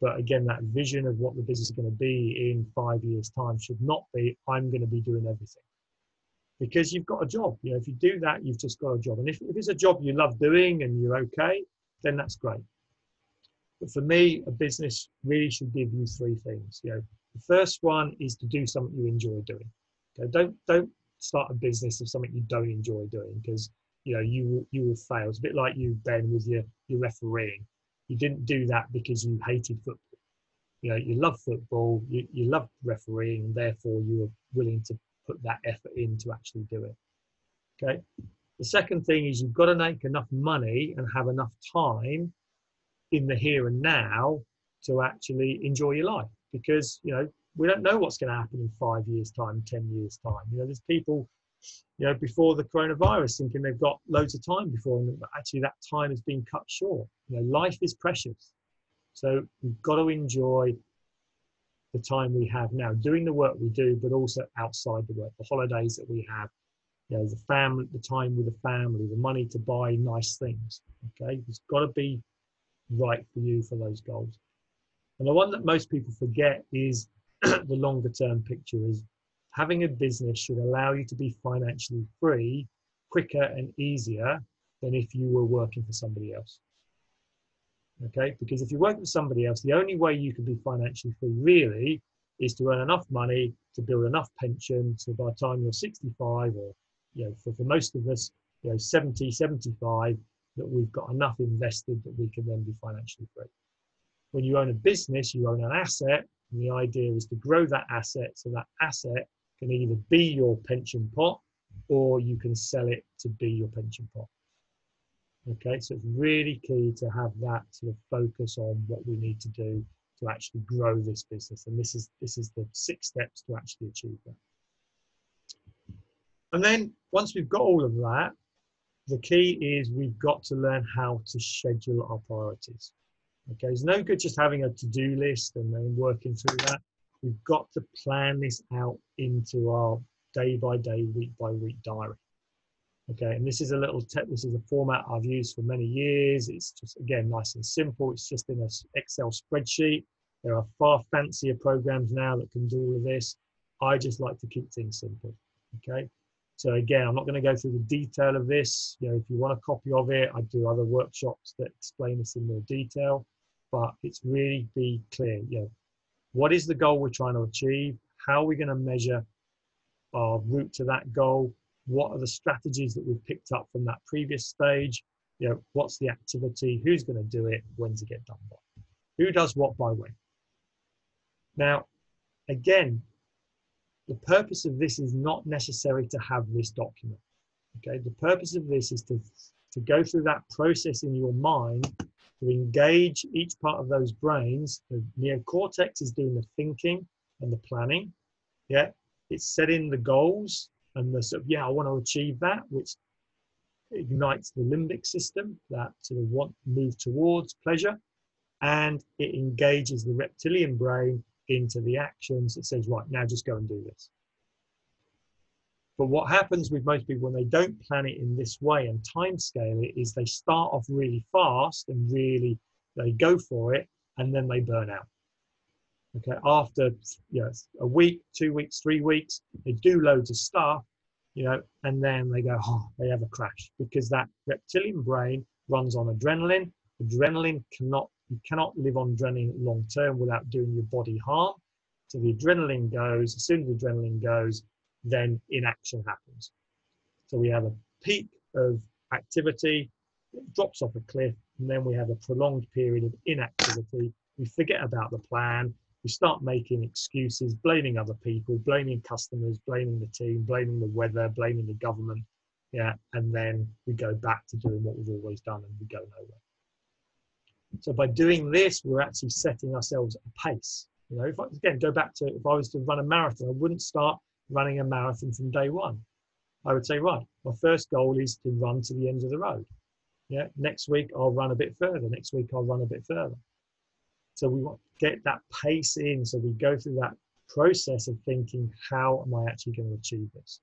But again, that vision of what the business is going to be in five years' time should not be, I'm going to be doing everything. Because you've got a job. You know, if you do that, you've just got a job. And if, if it's a job you love doing and you're okay, then that's great. But for me, a business really should give you three things. You know, the first one is to do something you enjoy doing. Okay, don't don't start a business of something you don't enjoy doing because you know you you will fail. It's a bit like you, Ben, with your your refereeing you didn't do that because you hated football. You know, you love football, you, you love refereeing, and therefore you were willing to put that effort in to actually do it. Okay. The second thing is you've got to make enough money and have enough time in the here and now to actually enjoy your life because, you know, we don't know what's going to happen in five years' time, 10 years' time. You know, there's people you know, before the coronavirus, thinking they've got loads of time before, them, but actually that time has been cut short. You know, life is precious, so we've got to enjoy the time we have now, doing the work we do, but also outside the work, the holidays that we have, you know, the family, the time with the family, the money to buy nice things. Okay, it's got to be right for you for those goals. And the one that most people forget is [clears throat] the longer term picture is having a business should allow you to be financially free quicker and easier than if you were working for somebody else. Okay, because if you work for somebody else, the only way you can be financially free really is to earn enough money to build enough pension. So by the time you're 65 or you know for, for most of us you know 70 75 that we've got enough invested that we can then be financially free. When you own a business you own an asset and the idea is to grow that asset so that asset can either be your pension pot or you can sell it to be your pension pot. Okay, so it's really key to have that sort of focus on what we need to do to actually grow this business. And this is this is the six steps to actually achieve that. And then once we've got all of that, the key is we've got to learn how to schedule our priorities. Okay, it's no good just having a to-do list and then working through that. We've got to plan this out into our day by day, week by week diary. Okay, and this is a little tip. This is a format I've used for many years. It's just again nice and simple. It's just in an Excel spreadsheet. There are far fancier programs now that can do all of this. I just like to keep things simple. Okay, so again, I'm not going to go through the detail of this. You know, if you want a copy of it, I do other workshops that explain this in more detail. But it's really be clear. You know, what is the goal we're trying to achieve? How are we going to measure our route to that goal? What are the strategies that we've picked up from that previous stage? You know, what's the activity? Who's going to do it? When's it get done by? Who does what by when? Now, again, the purpose of this is not necessary to have this document. Okay, the purpose of this is to, to go through that process in your mind to engage each part of those brains. The neocortex is doing the thinking and the planning, Yeah, it's setting the goals and the sort of yeah, I want to achieve that, which ignites the limbic system that sort of want move towards pleasure, and it engages the reptilian brain into the actions that says right now just go and do this. But what happens with most people when they don't plan it in this way and time scale it is they start off really fast and really they go for it and then they burn out. Okay, after know, a week, two weeks, three weeks, they do loads of stuff, you know, and then they go, oh, they have a crash because that reptilian brain runs on adrenaline. Adrenaline cannot, you cannot live on adrenaline long term without doing your body harm. So the adrenaline goes, as soon as the adrenaline goes, then inaction happens. So we have a peak of activity, it drops off a cliff, and then we have a prolonged period of inactivity. We forget about the plan, we start making excuses, blaming other people, blaming customers, blaming the team, blaming the weather, blaming the government. Yeah, and then we go back to doing what we've always done and we go nowhere. So by doing this, we're actually setting ourselves a pace. You know, if I, again go back to if I was to run a marathon, I wouldn't start running a marathon from day one. I would say, right, my first goal is to run to the end of the road. Yeah, next week I'll run a bit further. Next week I'll run a bit further. So we want to get that pace in. So we go through that process of thinking, how am I actually going to achieve this?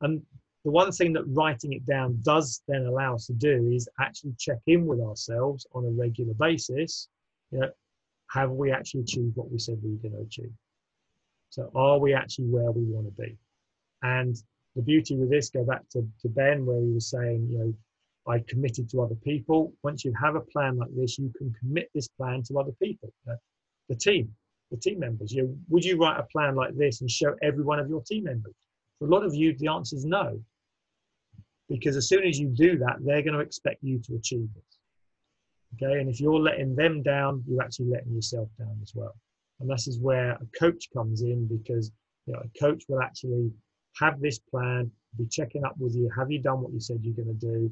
And the one thing that writing it down does then allow us to do is actually check in with ourselves on a regular basis. You know, have we actually achieved what we said we were going to achieve? So are we actually where we want to be? And the beauty with this, go back to, to Ben, where he was saying, you know, I committed to other people. Once you have a plan like this, you can commit this plan to other people, uh, the team, the team members. You know, would you write a plan like this and show every one of your team members? For a lot of you, the answer is no. Because as soon as you do that, they're going to expect you to achieve this. Okay, and if you're letting them down, you're actually letting yourself down as well. And this is where a coach comes in because you know, a coach will actually have this plan, be checking up with you. Have you done what you said you're going to do?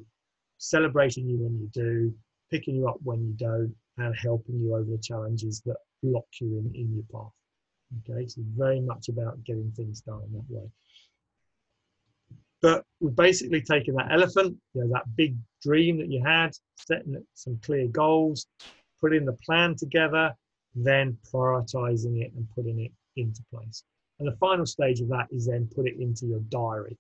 Celebrating you when you do, picking you up when you don't, and helping you over the challenges that block you in, in your path. Okay, so very much about getting things done that way. But we've basically taken that elephant, you know, that big dream that you had, setting some clear goals, putting the plan together, then prioritizing it and putting it into place. And the final stage of that is then put it into your diary.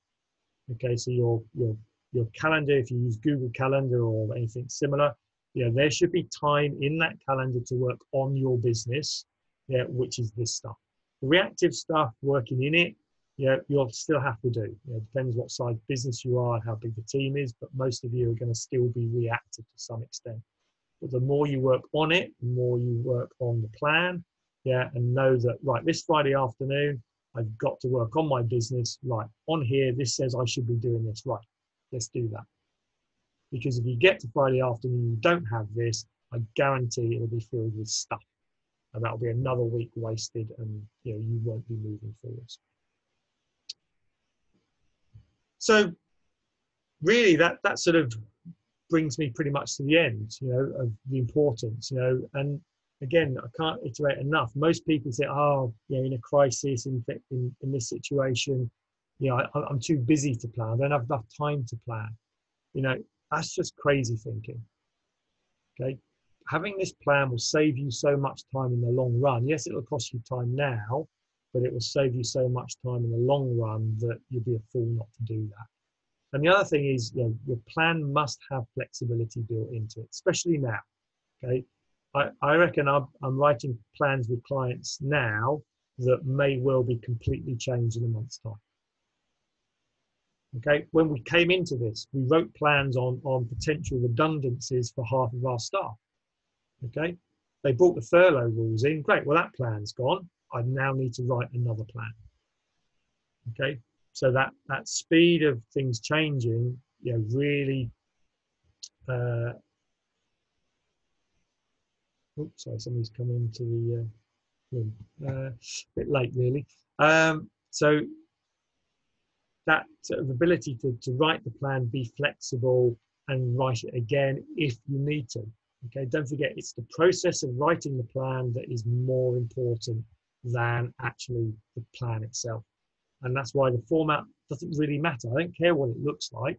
Okay, so your your your calendar, if you use Google Calendar or anything similar, you know, there should be time in that calendar to work on your business, yeah, which is this stuff. The reactive stuff, working in it, yeah, you'll still have to do. Know, depends what size business you are, how big the team is, but most of you are going to still be reactive to some extent. But the more you work on it, the more you work on the plan, yeah, and know that right this Friday afternoon, I've got to work on my business. Right on here, this says I should be doing this. Right, let's do that. Because if you get to Friday afternoon, you don't have this, I guarantee it'll be filled with stuff, and that'll be another week wasted, and you know you won't be moving forwards. So, really, that that sort of brings me pretty much to the end, you know, of the importance, you know, and again, I can't iterate enough. Most people say, oh, you know, in a crisis, in, in, in this situation, you know, I, I'm too busy to plan. I don't have enough time to plan. You know, that's just crazy thinking. Okay. Having this plan will save you so much time in the long run. Yes, it'll cost you time now, but it will save you so much time in the long run that you'll be a fool not to do that. And the other thing is, you know, your plan must have flexibility built into it, especially now. Okay, I, I reckon I'm, I'm writing plans with clients now that may well be completely changed in a month's time. Okay, when we came into this, we wrote plans on, on potential redundancies for half of our staff. Okay, they brought the furlough rules in. Great, well, that plan's gone. I now need to write another plan. Okay, so that that speed of things changing you know really uh, oops sorry somebody's come into the uh, room. Uh, a bit late really. Um, so that sort of ability to, to write the plan be flexible and write it again if you need to. Okay don't forget it's the process of writing the plan that is more important than actually the plan itself. And that's why the format doesn't really matter. I don't care what it looks like.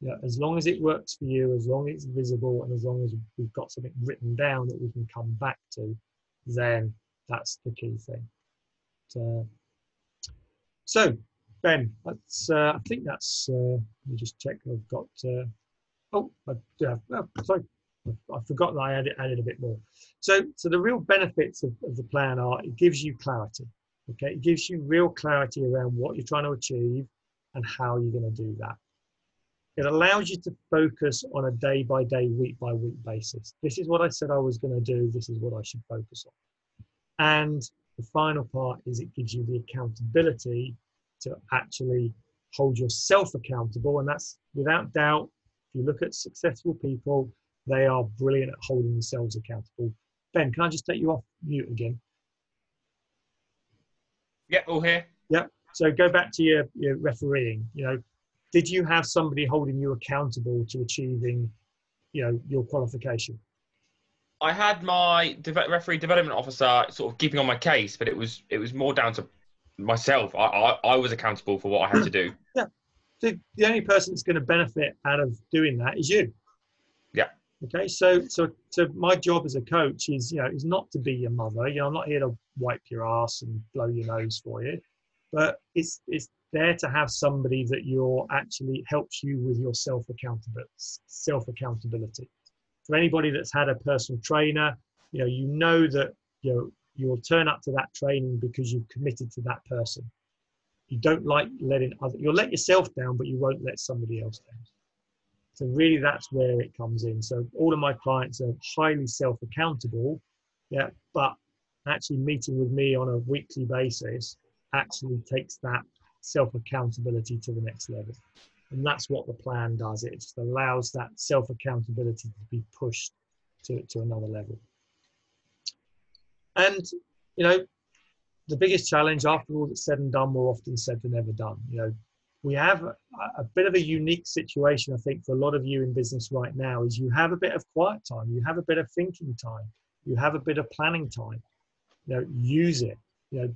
You know, as long as it works for you, as long as it's visible, and as long as we've got something written down that we can come back to, then that's the key thing. So, so Ben, that's, uh, I think that's, uh, let me just check I've got, uh, oh, I, yeah, oh, sorry, I forgot that I added, added a bit more. So, so the real benefits of, of the plan are it gives you clarity. Okay, it gives you real clarity around what you're trying to achieve and how you're going to do that. It allows you to focus on a day by day, week by week basis. This is what I said I was going to do. This is what I should focus on. And the final part is it gives you the accountability to actually hold yourself accountable. And that's without doubt, if you look at successful people, they are brilliant at holding themselves accountable. Ben, can I just take you off mute again? Yeah, all here. Yeah. So go back to your, your refereeing. You know, did you have somebody holding you accountable to achieving, you know, your qualification? I had my referee development officer sort of keeping on my case, but it was it was more down to myself. I I, I was accountable for what I had to do. [clears throat] yeah. The, the only person that's going to benefit out of doing that is you. Yeah. Okay. So so so my job as a coach is you know is not to be your mother. You know I'm not here to wipe your ass and blow your nose for you, but it's it's there to have somebody that you're actually helps you with your self accountability self accountability for anybody that's had a personal trainer, you know, you know that you know you'll turn up to that training because you've committed to that person. You don't like letting other you'll let yourself down, but you won't let somebody else down. So really that's where it comes in. So all of my clients are highly self-accountable, yeah, but actually meeting with me on a weekly basis actually takes that self-accountability to the next level. And that's what the plan does. It just allows that self accountability to be pushed to, to another level. And, you know, the biggest challenge after all that's said and done, more often said than ever done. You know, we have a, a, bit of a unique situation, I think, for a lot of you in business right now is you have a bit of quiet time, you have a bit of thinking time, you have a bit of planning time. You know, use it. You know,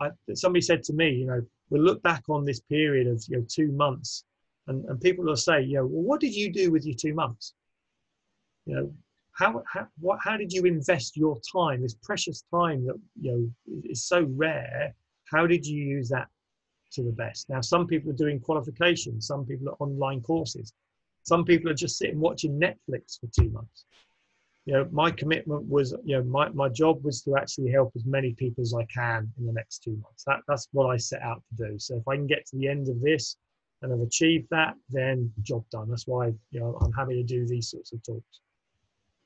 I, somebody said to me, you know, we'll look back on this period of you know two months and, and people will say, you know, well, what did you do with your two months? You know, how, how, what, how did you invest your time, this precious time that, you know, is so rare? How did you use that to the best? Now, some people are doing qualifications. Some people are online courses. Some people are just sitting watching Netflix for two months. You know, my commitment was, you know, my, my job was to actually help as many people as I can in the next two months. That, that's what I set out to do. So if I can get to the end of this and I've achieved that, then job done. That's why you know I'm happy to do these sorts of talks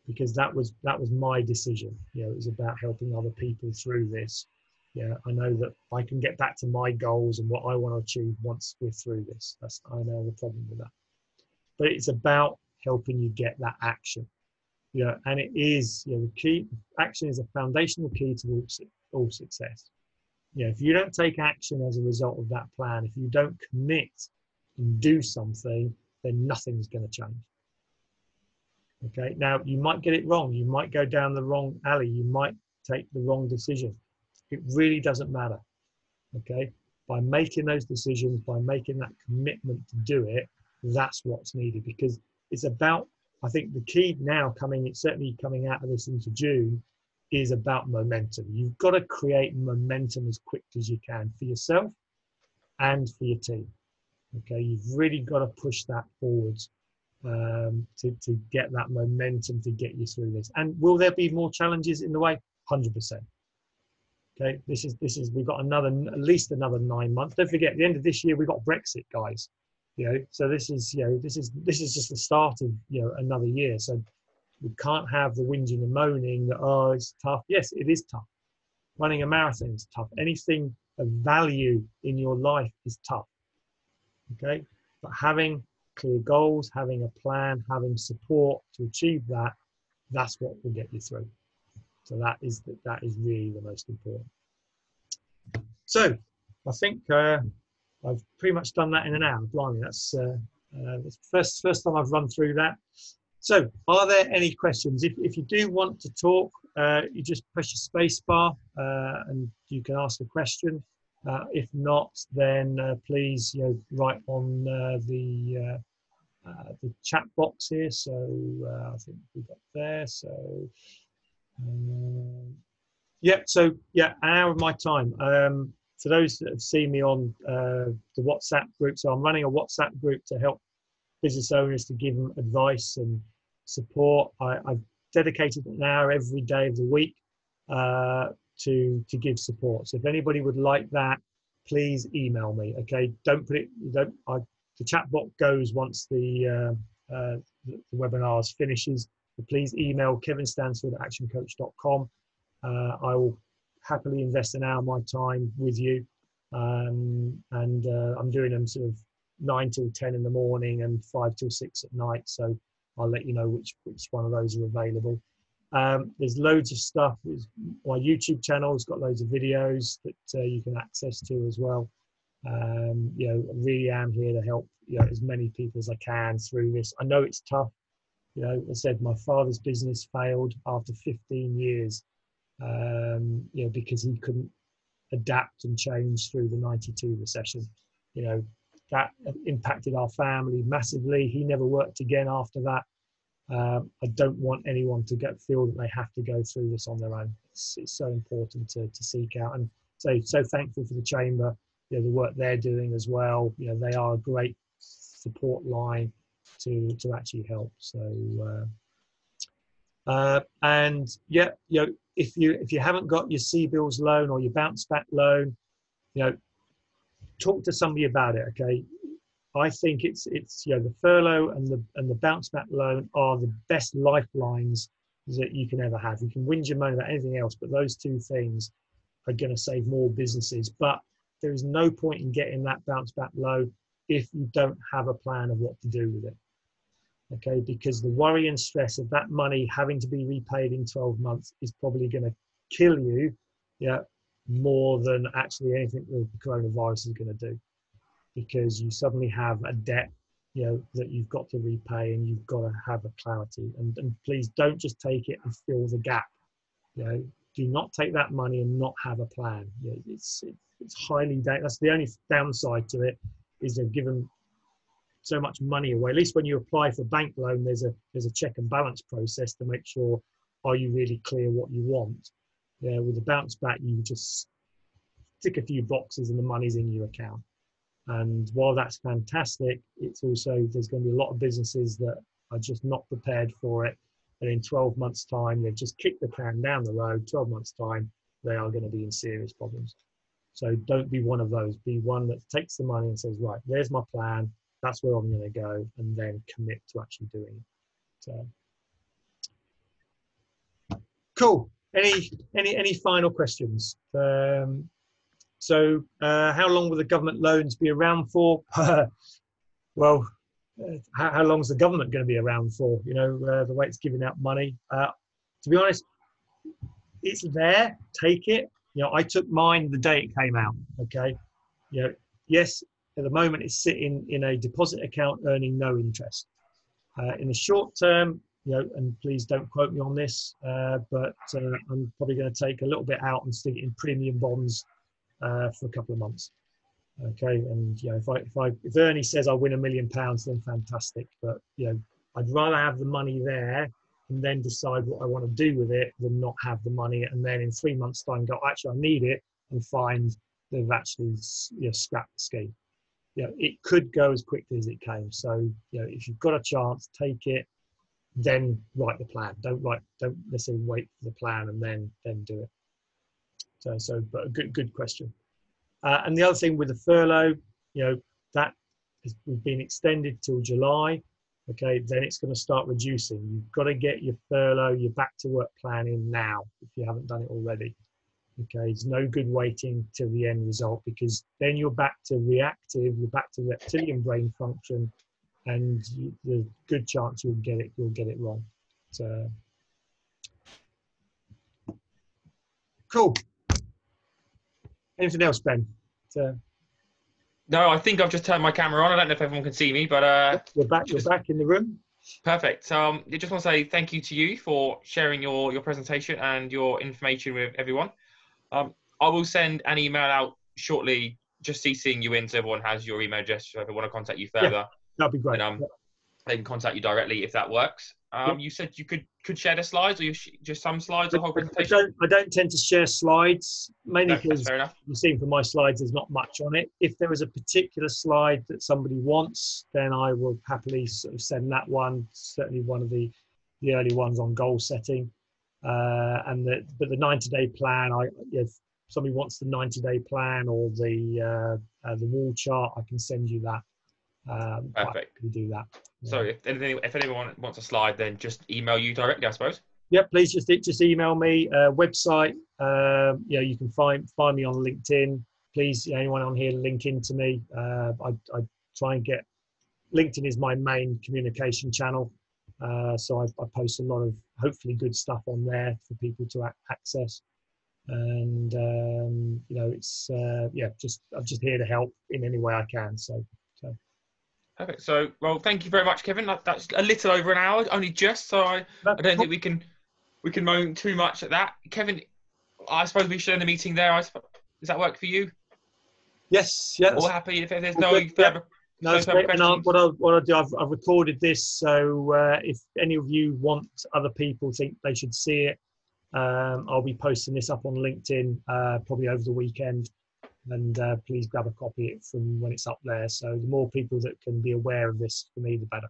because that was that was my decision. You know, it was about helping other people through this. Yeah, I know that I can get back to my goals and what I want to achieve once we're through this. That's I know the problem with that, but it's about helping you get that action. Yeah, and it is you know the key action is a foundational key to all, all success. You know, if you don't take action as a result of that plan, if you don't commit and do something, then nothing's going to change. Okay, now you might get it wrong. You might go down the wrong alley. You might take the wrong decision. It really doesn't matter. Okay, by making those decisions, by making that commitment to do it, that's what's needed because it's about, I think the key now coming, it's certainly coming out of this into June, is about momentum. You've got to create momentum as quick as you can for yourself and for your team. Okay, you've really got to push that forwards um, to, to get that momentum to get you through this. And will there be more challenges in the way? 100%. Okay, this is this is we've got another at least another nine months. Don't forget, at the end of this year we've got Brexit, guys. You know, so this is you know this is this is just the start of you know another year. So we can't have the whinging and moaning that oh it's tough. Yes, it is tough. Running a marathon is tough. Anything of value in your life is tough okay but having clear goals having a plan having support to achieve that that's what will get you through so that is that that is really the most important so i think uh, i've pretty much done that in an hour blimey that's uh, uh, the first first time i've run through that so are there any questions if, if you do want to talk uh, you just press your space bar uh, and you can ask a question. Uh, if not, then uh, please you know, write on the the chat box here. So I think we got there. So um, yeah, so yeah, an hour of my time. Um, for those that have seen me on the WhatsApp group, so I'm running a WhatsApp group to help business owners to give them advice and support. I, have dedicated an hour every day of the week uh, to to give support. So if anybody would like that, please email me. Okay, don't put it. Don't. I, the chat bot goes once the, uh, uh, the, the webinars finishes. Please email Kevin Stansford at actioncoach.com. Uh, I will happily invest an hour of my time with you. Um, and uh, I'm doing them sort of nine till ten in the morning and five till six at night. So I'll let you know which which one of those are available. Um, there's loads of stuff. My YouTube channel has got loads of videos that uh, you can access to as well. Um, you know, I really am here to help you know as many people as I can through this. I know it's tough. You know, I said my father's business failed after 15 years. Um, you know, because he couldn't adapt and change through the 92 recession. You know, that impacted our family massively. He never worked again after that. Um, I don't want anyone to get feel that they have to go through this on their own. It's, it's so important to, to seek out and so so thankful for the chamber, you know, the work they're doing as well. You know, they are a great support line to to actually help. So uh, uh, and yeah, you know, if you if you haven't got your CBILS loan or your bounce back loan, you know, talk to somebody about it. Okay, I think it's it's you know the furlough and the and the bounce back loan are the best lifelines that you can ever have. You can whinge your moan about anything else, but those two things are going to save more businesses. But there is no point in getting that bounce back loan if you don't have a plan of what to do with it. Okay, because the worry and stress of that money having to be repaid in 12 months is probably going to kill you. Yeah, more than actually anything the coronavirus is going to do. Because you suddenly have a debt you know that you've got to repay and you've got to have a clarity. And, and please don't just take it and fill the gap you know. Do not take that money and not have a plan. You know, it's it's highly that's the only downside to it is they've given so much money away at least when you apply for a bank loan there's a there's a check and balance process to make sure are you really clear what you want yeah, with a bounce back, you just tick a few boxes and the money's in your account. And while that's fantastic, it's also there's going to be a lot of businesses that are just not prepared for it. And in 12 months' time, they've just kicked the can down the road. 12 months' time, they are going to be in serious problems. So don't be one of those. Be one that takes the money and says, right, there's my plan. That's where I'm going to go, and then commit to actually doing it. So, cool. Any any any final questions? Um, so, uh, how long will the government loans be around for? [laughs] well, uh, how, how long is the government going to be around for? You know, uh, the way it's giving out money. Uh, to be honest, it's there. Take it. You know, I took mine the day it came out. Okay. You know, yes, at the moment it's sitting in a deposit account earning no interest. Uh, in the short term, you know, and please don't quote me on this, uh, but uh, I'm probably going to take a little bit out and stick it in premium bonds uh, for a couple of months. Okay, and you know, if I if I if Ernie says I win a million pounds, then fantastic. But you know, I'd rather have the money there and then decide what I want to do with it than not have the money and then in three months' time go, actually, I need it, and find they've actually you know, scrapped the scheme. You know, it could go as quickly as it came. So, you know, if you've got a chance, take it then write the plan. Don't write, don't necessarily wait for the plan and then then do it. So, so but a good good question. Uh, and the other thing with the furlough, you know, that has been extended till July. Okay, then it's going to start reducing. You've got to get your furlough, your back to work plan in now if you haven't done it already. Okay, it's no good waiting till the end result because then you're back to reactive, you're back to reptilian brain function, and there's a good chance you'll get it you'll get it wrong. So cool. Anything else, Ben? So, no, I think I've just turned my camera on. I don't know if everyone can see me, but uh, you're back. You're back in the room. Perfect. Um, I just want to say thank you to you for sharing your, your presentation and your information with everyone. Um, I will send an email out shortly, just CCing you in so everyone has your email address if they want to contact you further. Yeah, that'd be great. And, um, they can contact you directly if that works. Um, You said you could could share the slides, or you sh- just some slides, the whole I presentation. don't, I don't tend to share slides, mainly No, because you've seen from my slides, there's not much on it. If there is a particular slide that somebody wants, then I will happily sort of send that one. Certainly one of the, the early ones on goal setting. Uh, and the, but the 90 day plan, I, if somebody wants the 90 day plan or the, uh, uh, the wall chart, I can send you that. Um, Perfect. can do that. So if anything, if anyone wants a slide, then just email you directly, I suppose. yeah, please just just email me. Uh, website, um, you know, you can find find me on LinkedIn. Please, you know, anyone on here, link into me. Uh, I, I try and get LinkedIn is my main communication channel, uh, so I, I post a lot of hopefully good stuff on there for people to access. And um, you know, it's uh, yeah, just I'm just here to help in any way I can. So Perfect. So, well, thank you very much, Kevin. That, that's a little over an hour, only just. So I, I don't think we can we can moan too much at that. Kevin, I suppose we should end the meeting there. I suppose. Does that work for you? yes, yes. All happy if there's no further. No, no that's great. And I'll, what I'll, what I'll do, I've, I've recorded this, so uh, if any of you want other people think they should see it, um, I'll be posting this up on LinkedIn uh, probably over the weekend. And uh, please grab a copy of it from when it's up there. So the more people that can be aware of this, for me, the better.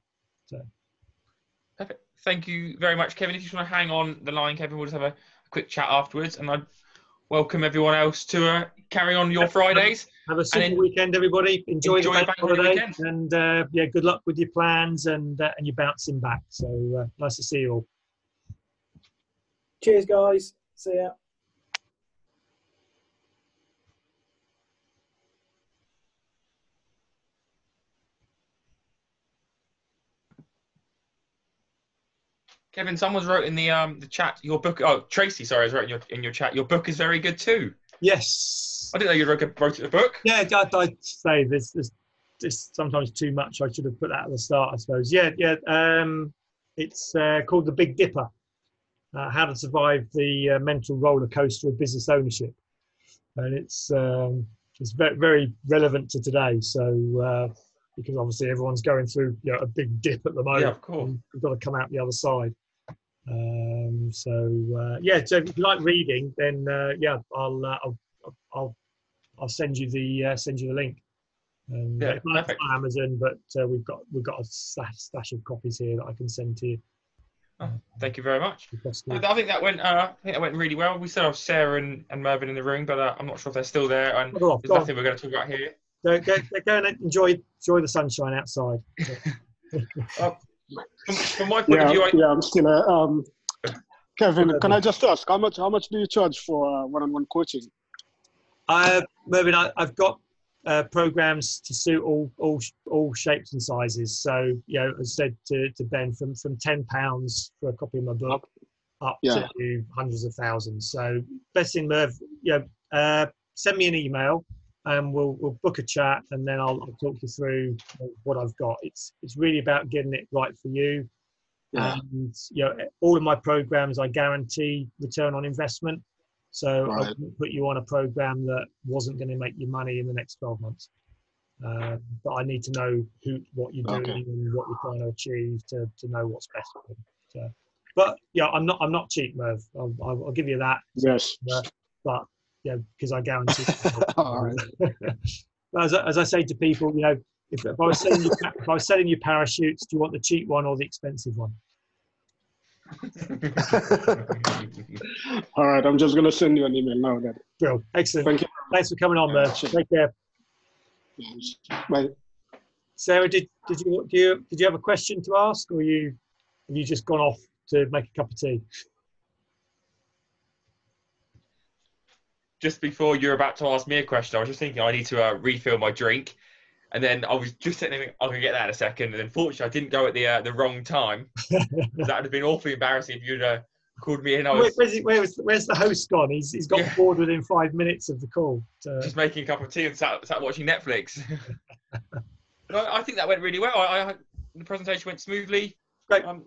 Perfect. Thank you very much, Kevin. If you just want to hang on the line, Kevin, we'll just have a, quick chat afterwards, and I'd welcome everyone else to uh, carry on your Fridays. Have a super then- weekend, everybody. Enjoy, Enjoy the bank bank holiday holiday, weekend. and uh, yeah, good luck with your plans and uh, and your bouncing back. So uh, nice to see you all. Cheers, guys. See ya. Kevin, someone's wrote in the um the chat your book. Oh, Tracy, sorry, has wrote in your in your chat. Your book is very good too. Yes. I didn't know you wrote a, book. Yeah, I'd, I'd say there's, there's just sometimes too much. I should have put that at the start, I suppose. Yeah, yeah. Um, it's uh, called The Big Dipper uh, How to Survive the uh, Mental Roller Coaster of Business Ownership. And it's, um, it's very, very relevant to today. So, uh, because obviously everyone's going through you know, a big dip at the moment. Yeah, of course. We've got to come out the other side. Um, so uh, yeah, so if you like reading, then uh, yeah, I'll, uh, I'll I'll I'll send you the uh, send you the link. Um, Yeah, perfect. Amazon, but uh, we've got we've got a stash, stash of copies here that I can send to you. Oh, thank you very much. I think that went. Uh, I think that went really well. We still have Sarah and, and Mervyn in the room, but uh, I'm not sure if they're still there. And Go off, there's go on. nothing we're going to talk about here. Go, go, go and enjoy enjoy the sunshine outside. [laughs] [laughs] From, from my point Yeah, of view, I, yeah, I'm still. Uh, um, Kevin, can I just ask how much? How much do you charge for uh, one-on-one coaching? Uh, Mervyn, I, I've got uh, programs to suit all, all all shapes and sizes. So, you know, as I said to, to Ben, from from ten pounds for a copy of my book up Yeah. to hundreds of thousands. So, best thing, Merv, you know, uh, send me an email and we'll we'll book a chat, and then I'll, I'll talk you through what I've got. It's it's really about getting it right for you. Yeah. And you know, all of my programs, I guarantee return on investment. So I Right. wouldn't put you on a program that wasn't going to make you money in the next 12 months. Uh, but I need to know who, what you're doing Okay. and what you're trying to achieve to, to know what's best for you. So, but yeah, I'm not I'm not cheap, Merv. I'll, I'll, give you that. Yes. But yeah, because I guarantee. [laughs] All right. But as, I- as I say to people, you know, if, if I was selling you if I was selling you parachutes, do you want the cheap one or the expensive one? [laughs] All right. I'm just gonna send you an email now. Then. Bill, excellent. Thank you. Thanks for coming on, Yeah, Take care. Bye. Sarah, did, did you do you did you have a question to ask, or you have you just gone off to make a cup of tea? just before you're about to ask me a question, I was just thinking I need to uh, refill my drink, and then I was just sitting there, I'm gonna get that in a second, and unfortunately I didn't go at the uh, the wrong time. [laughs] that would have been awfully embarrassing if you'd uh, called me in. I was where's, he, where was, where's the host gone? He's, he's got Yeah. bored within five minutes of the call. So, just making a cup of tea and sat, sat watching Netflix. [laughs] But I, I think that went really well. I, I, the presentation went smoothly. Great. Um,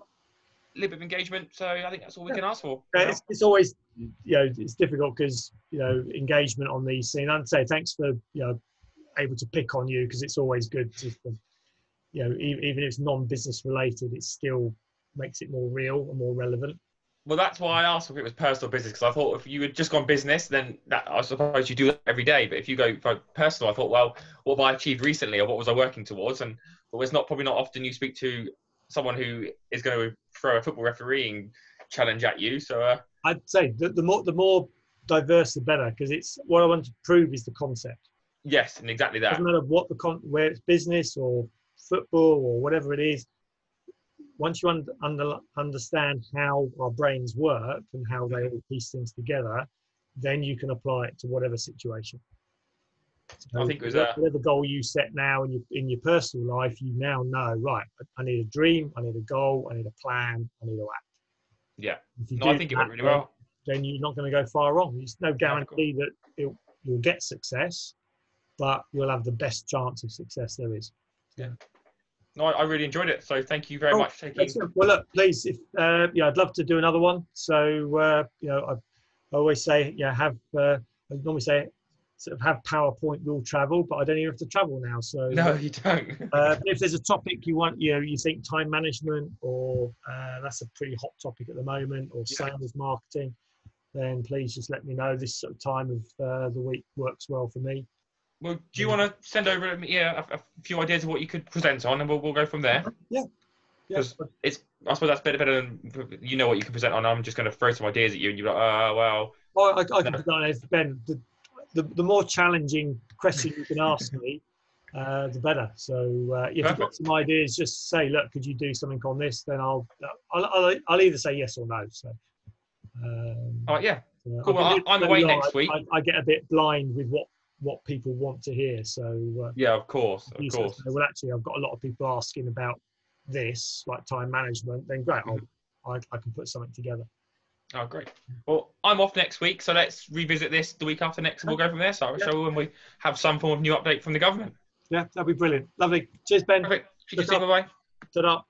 a little bit of engagement. So I think that's all we Yeah. can ask for. Uh, it's, it's always you know it's difficult because you know engagement on these things. I'd say thanks for you know able to pick on you because it's always good to you know even, if it's non-business related, it still makes it more real and more relevant. Well, that's why I asked if it was personal business because I thought if you had just gone business, then that I suppose you do that every day. But if you go for personal, I thought, well, what have I achieved recently, or what was I working towards? And well, it's not probably not often you speak to someone who is going to throw a football refereeing challenge at you. So uh, I'd say the, the more the more diverse the better because it's what I want to prove is the concept. Yes, and exactly that. doesn't matter what the con- where it's business or football or whatever it is once you un- under, understand how our brains work and how they all piece things together then you can apply it to whatever situation I think it was, uh, whatever goal you set now in your in your personal life you now know right I- i need a dream i need a goal i need a plan i need to act Yeah. if you No, do I think it went really then- well. then you're not going to go far wrong. There's no guarantee that it, you'll get success, but you'll have the best chance of success there is. Yeah. No, I, really enjoyed it. So thank you very Oh, much for taking. Excellent. Well, look, please, if uh, yeah, I'd love to do another one. So uh, you know, I, I always say, yeah, have uh, I normally say sort of have PowerPoint will travel, but I don't even have to travel now. So No, you don't. uh, if there's a topic you want, you know, you think time management or uh, that's a pretty hot topic at the moment, or Yeah. sales marketing, then please just let me know. This sort of time of uh, the week works well for me. Well, do you want to send over yeah, a, a few ideas of what you could present on, and we'll, we'll go from there? Yeah. Because it's, I suppose that's better, better than you know what you can present on. I'm just going to throw some ideas at you, and you're like, oh well, Well, I, I can No. put on as Ben. The, the, the more challenging question you can ask me, uh, the better. So uh, if you've got some ideas, just say, look, could you do something on this? Then I'll I'll, I'll, I'll either say yes or no. So. Um, all right, yeah. uh, Cool, well, I'm away next week. I, I get a bit blind with what what people want to hear. So uh, Yeah, of course, of course. say, well, actually, I've got a lot of people asking about this, like time management. Then great, Mm-hmm. I, I can put something together. Oh, great. Well, I'm off next week, so let's revisit this the week after next, and we'll go from there. So, Yeah. so when we have some form of new update from the government. Yeah, that'd be brilliant. Lovely. Cheers, Ben. Perfect. See you Good soon. Bye bye. Ta-da.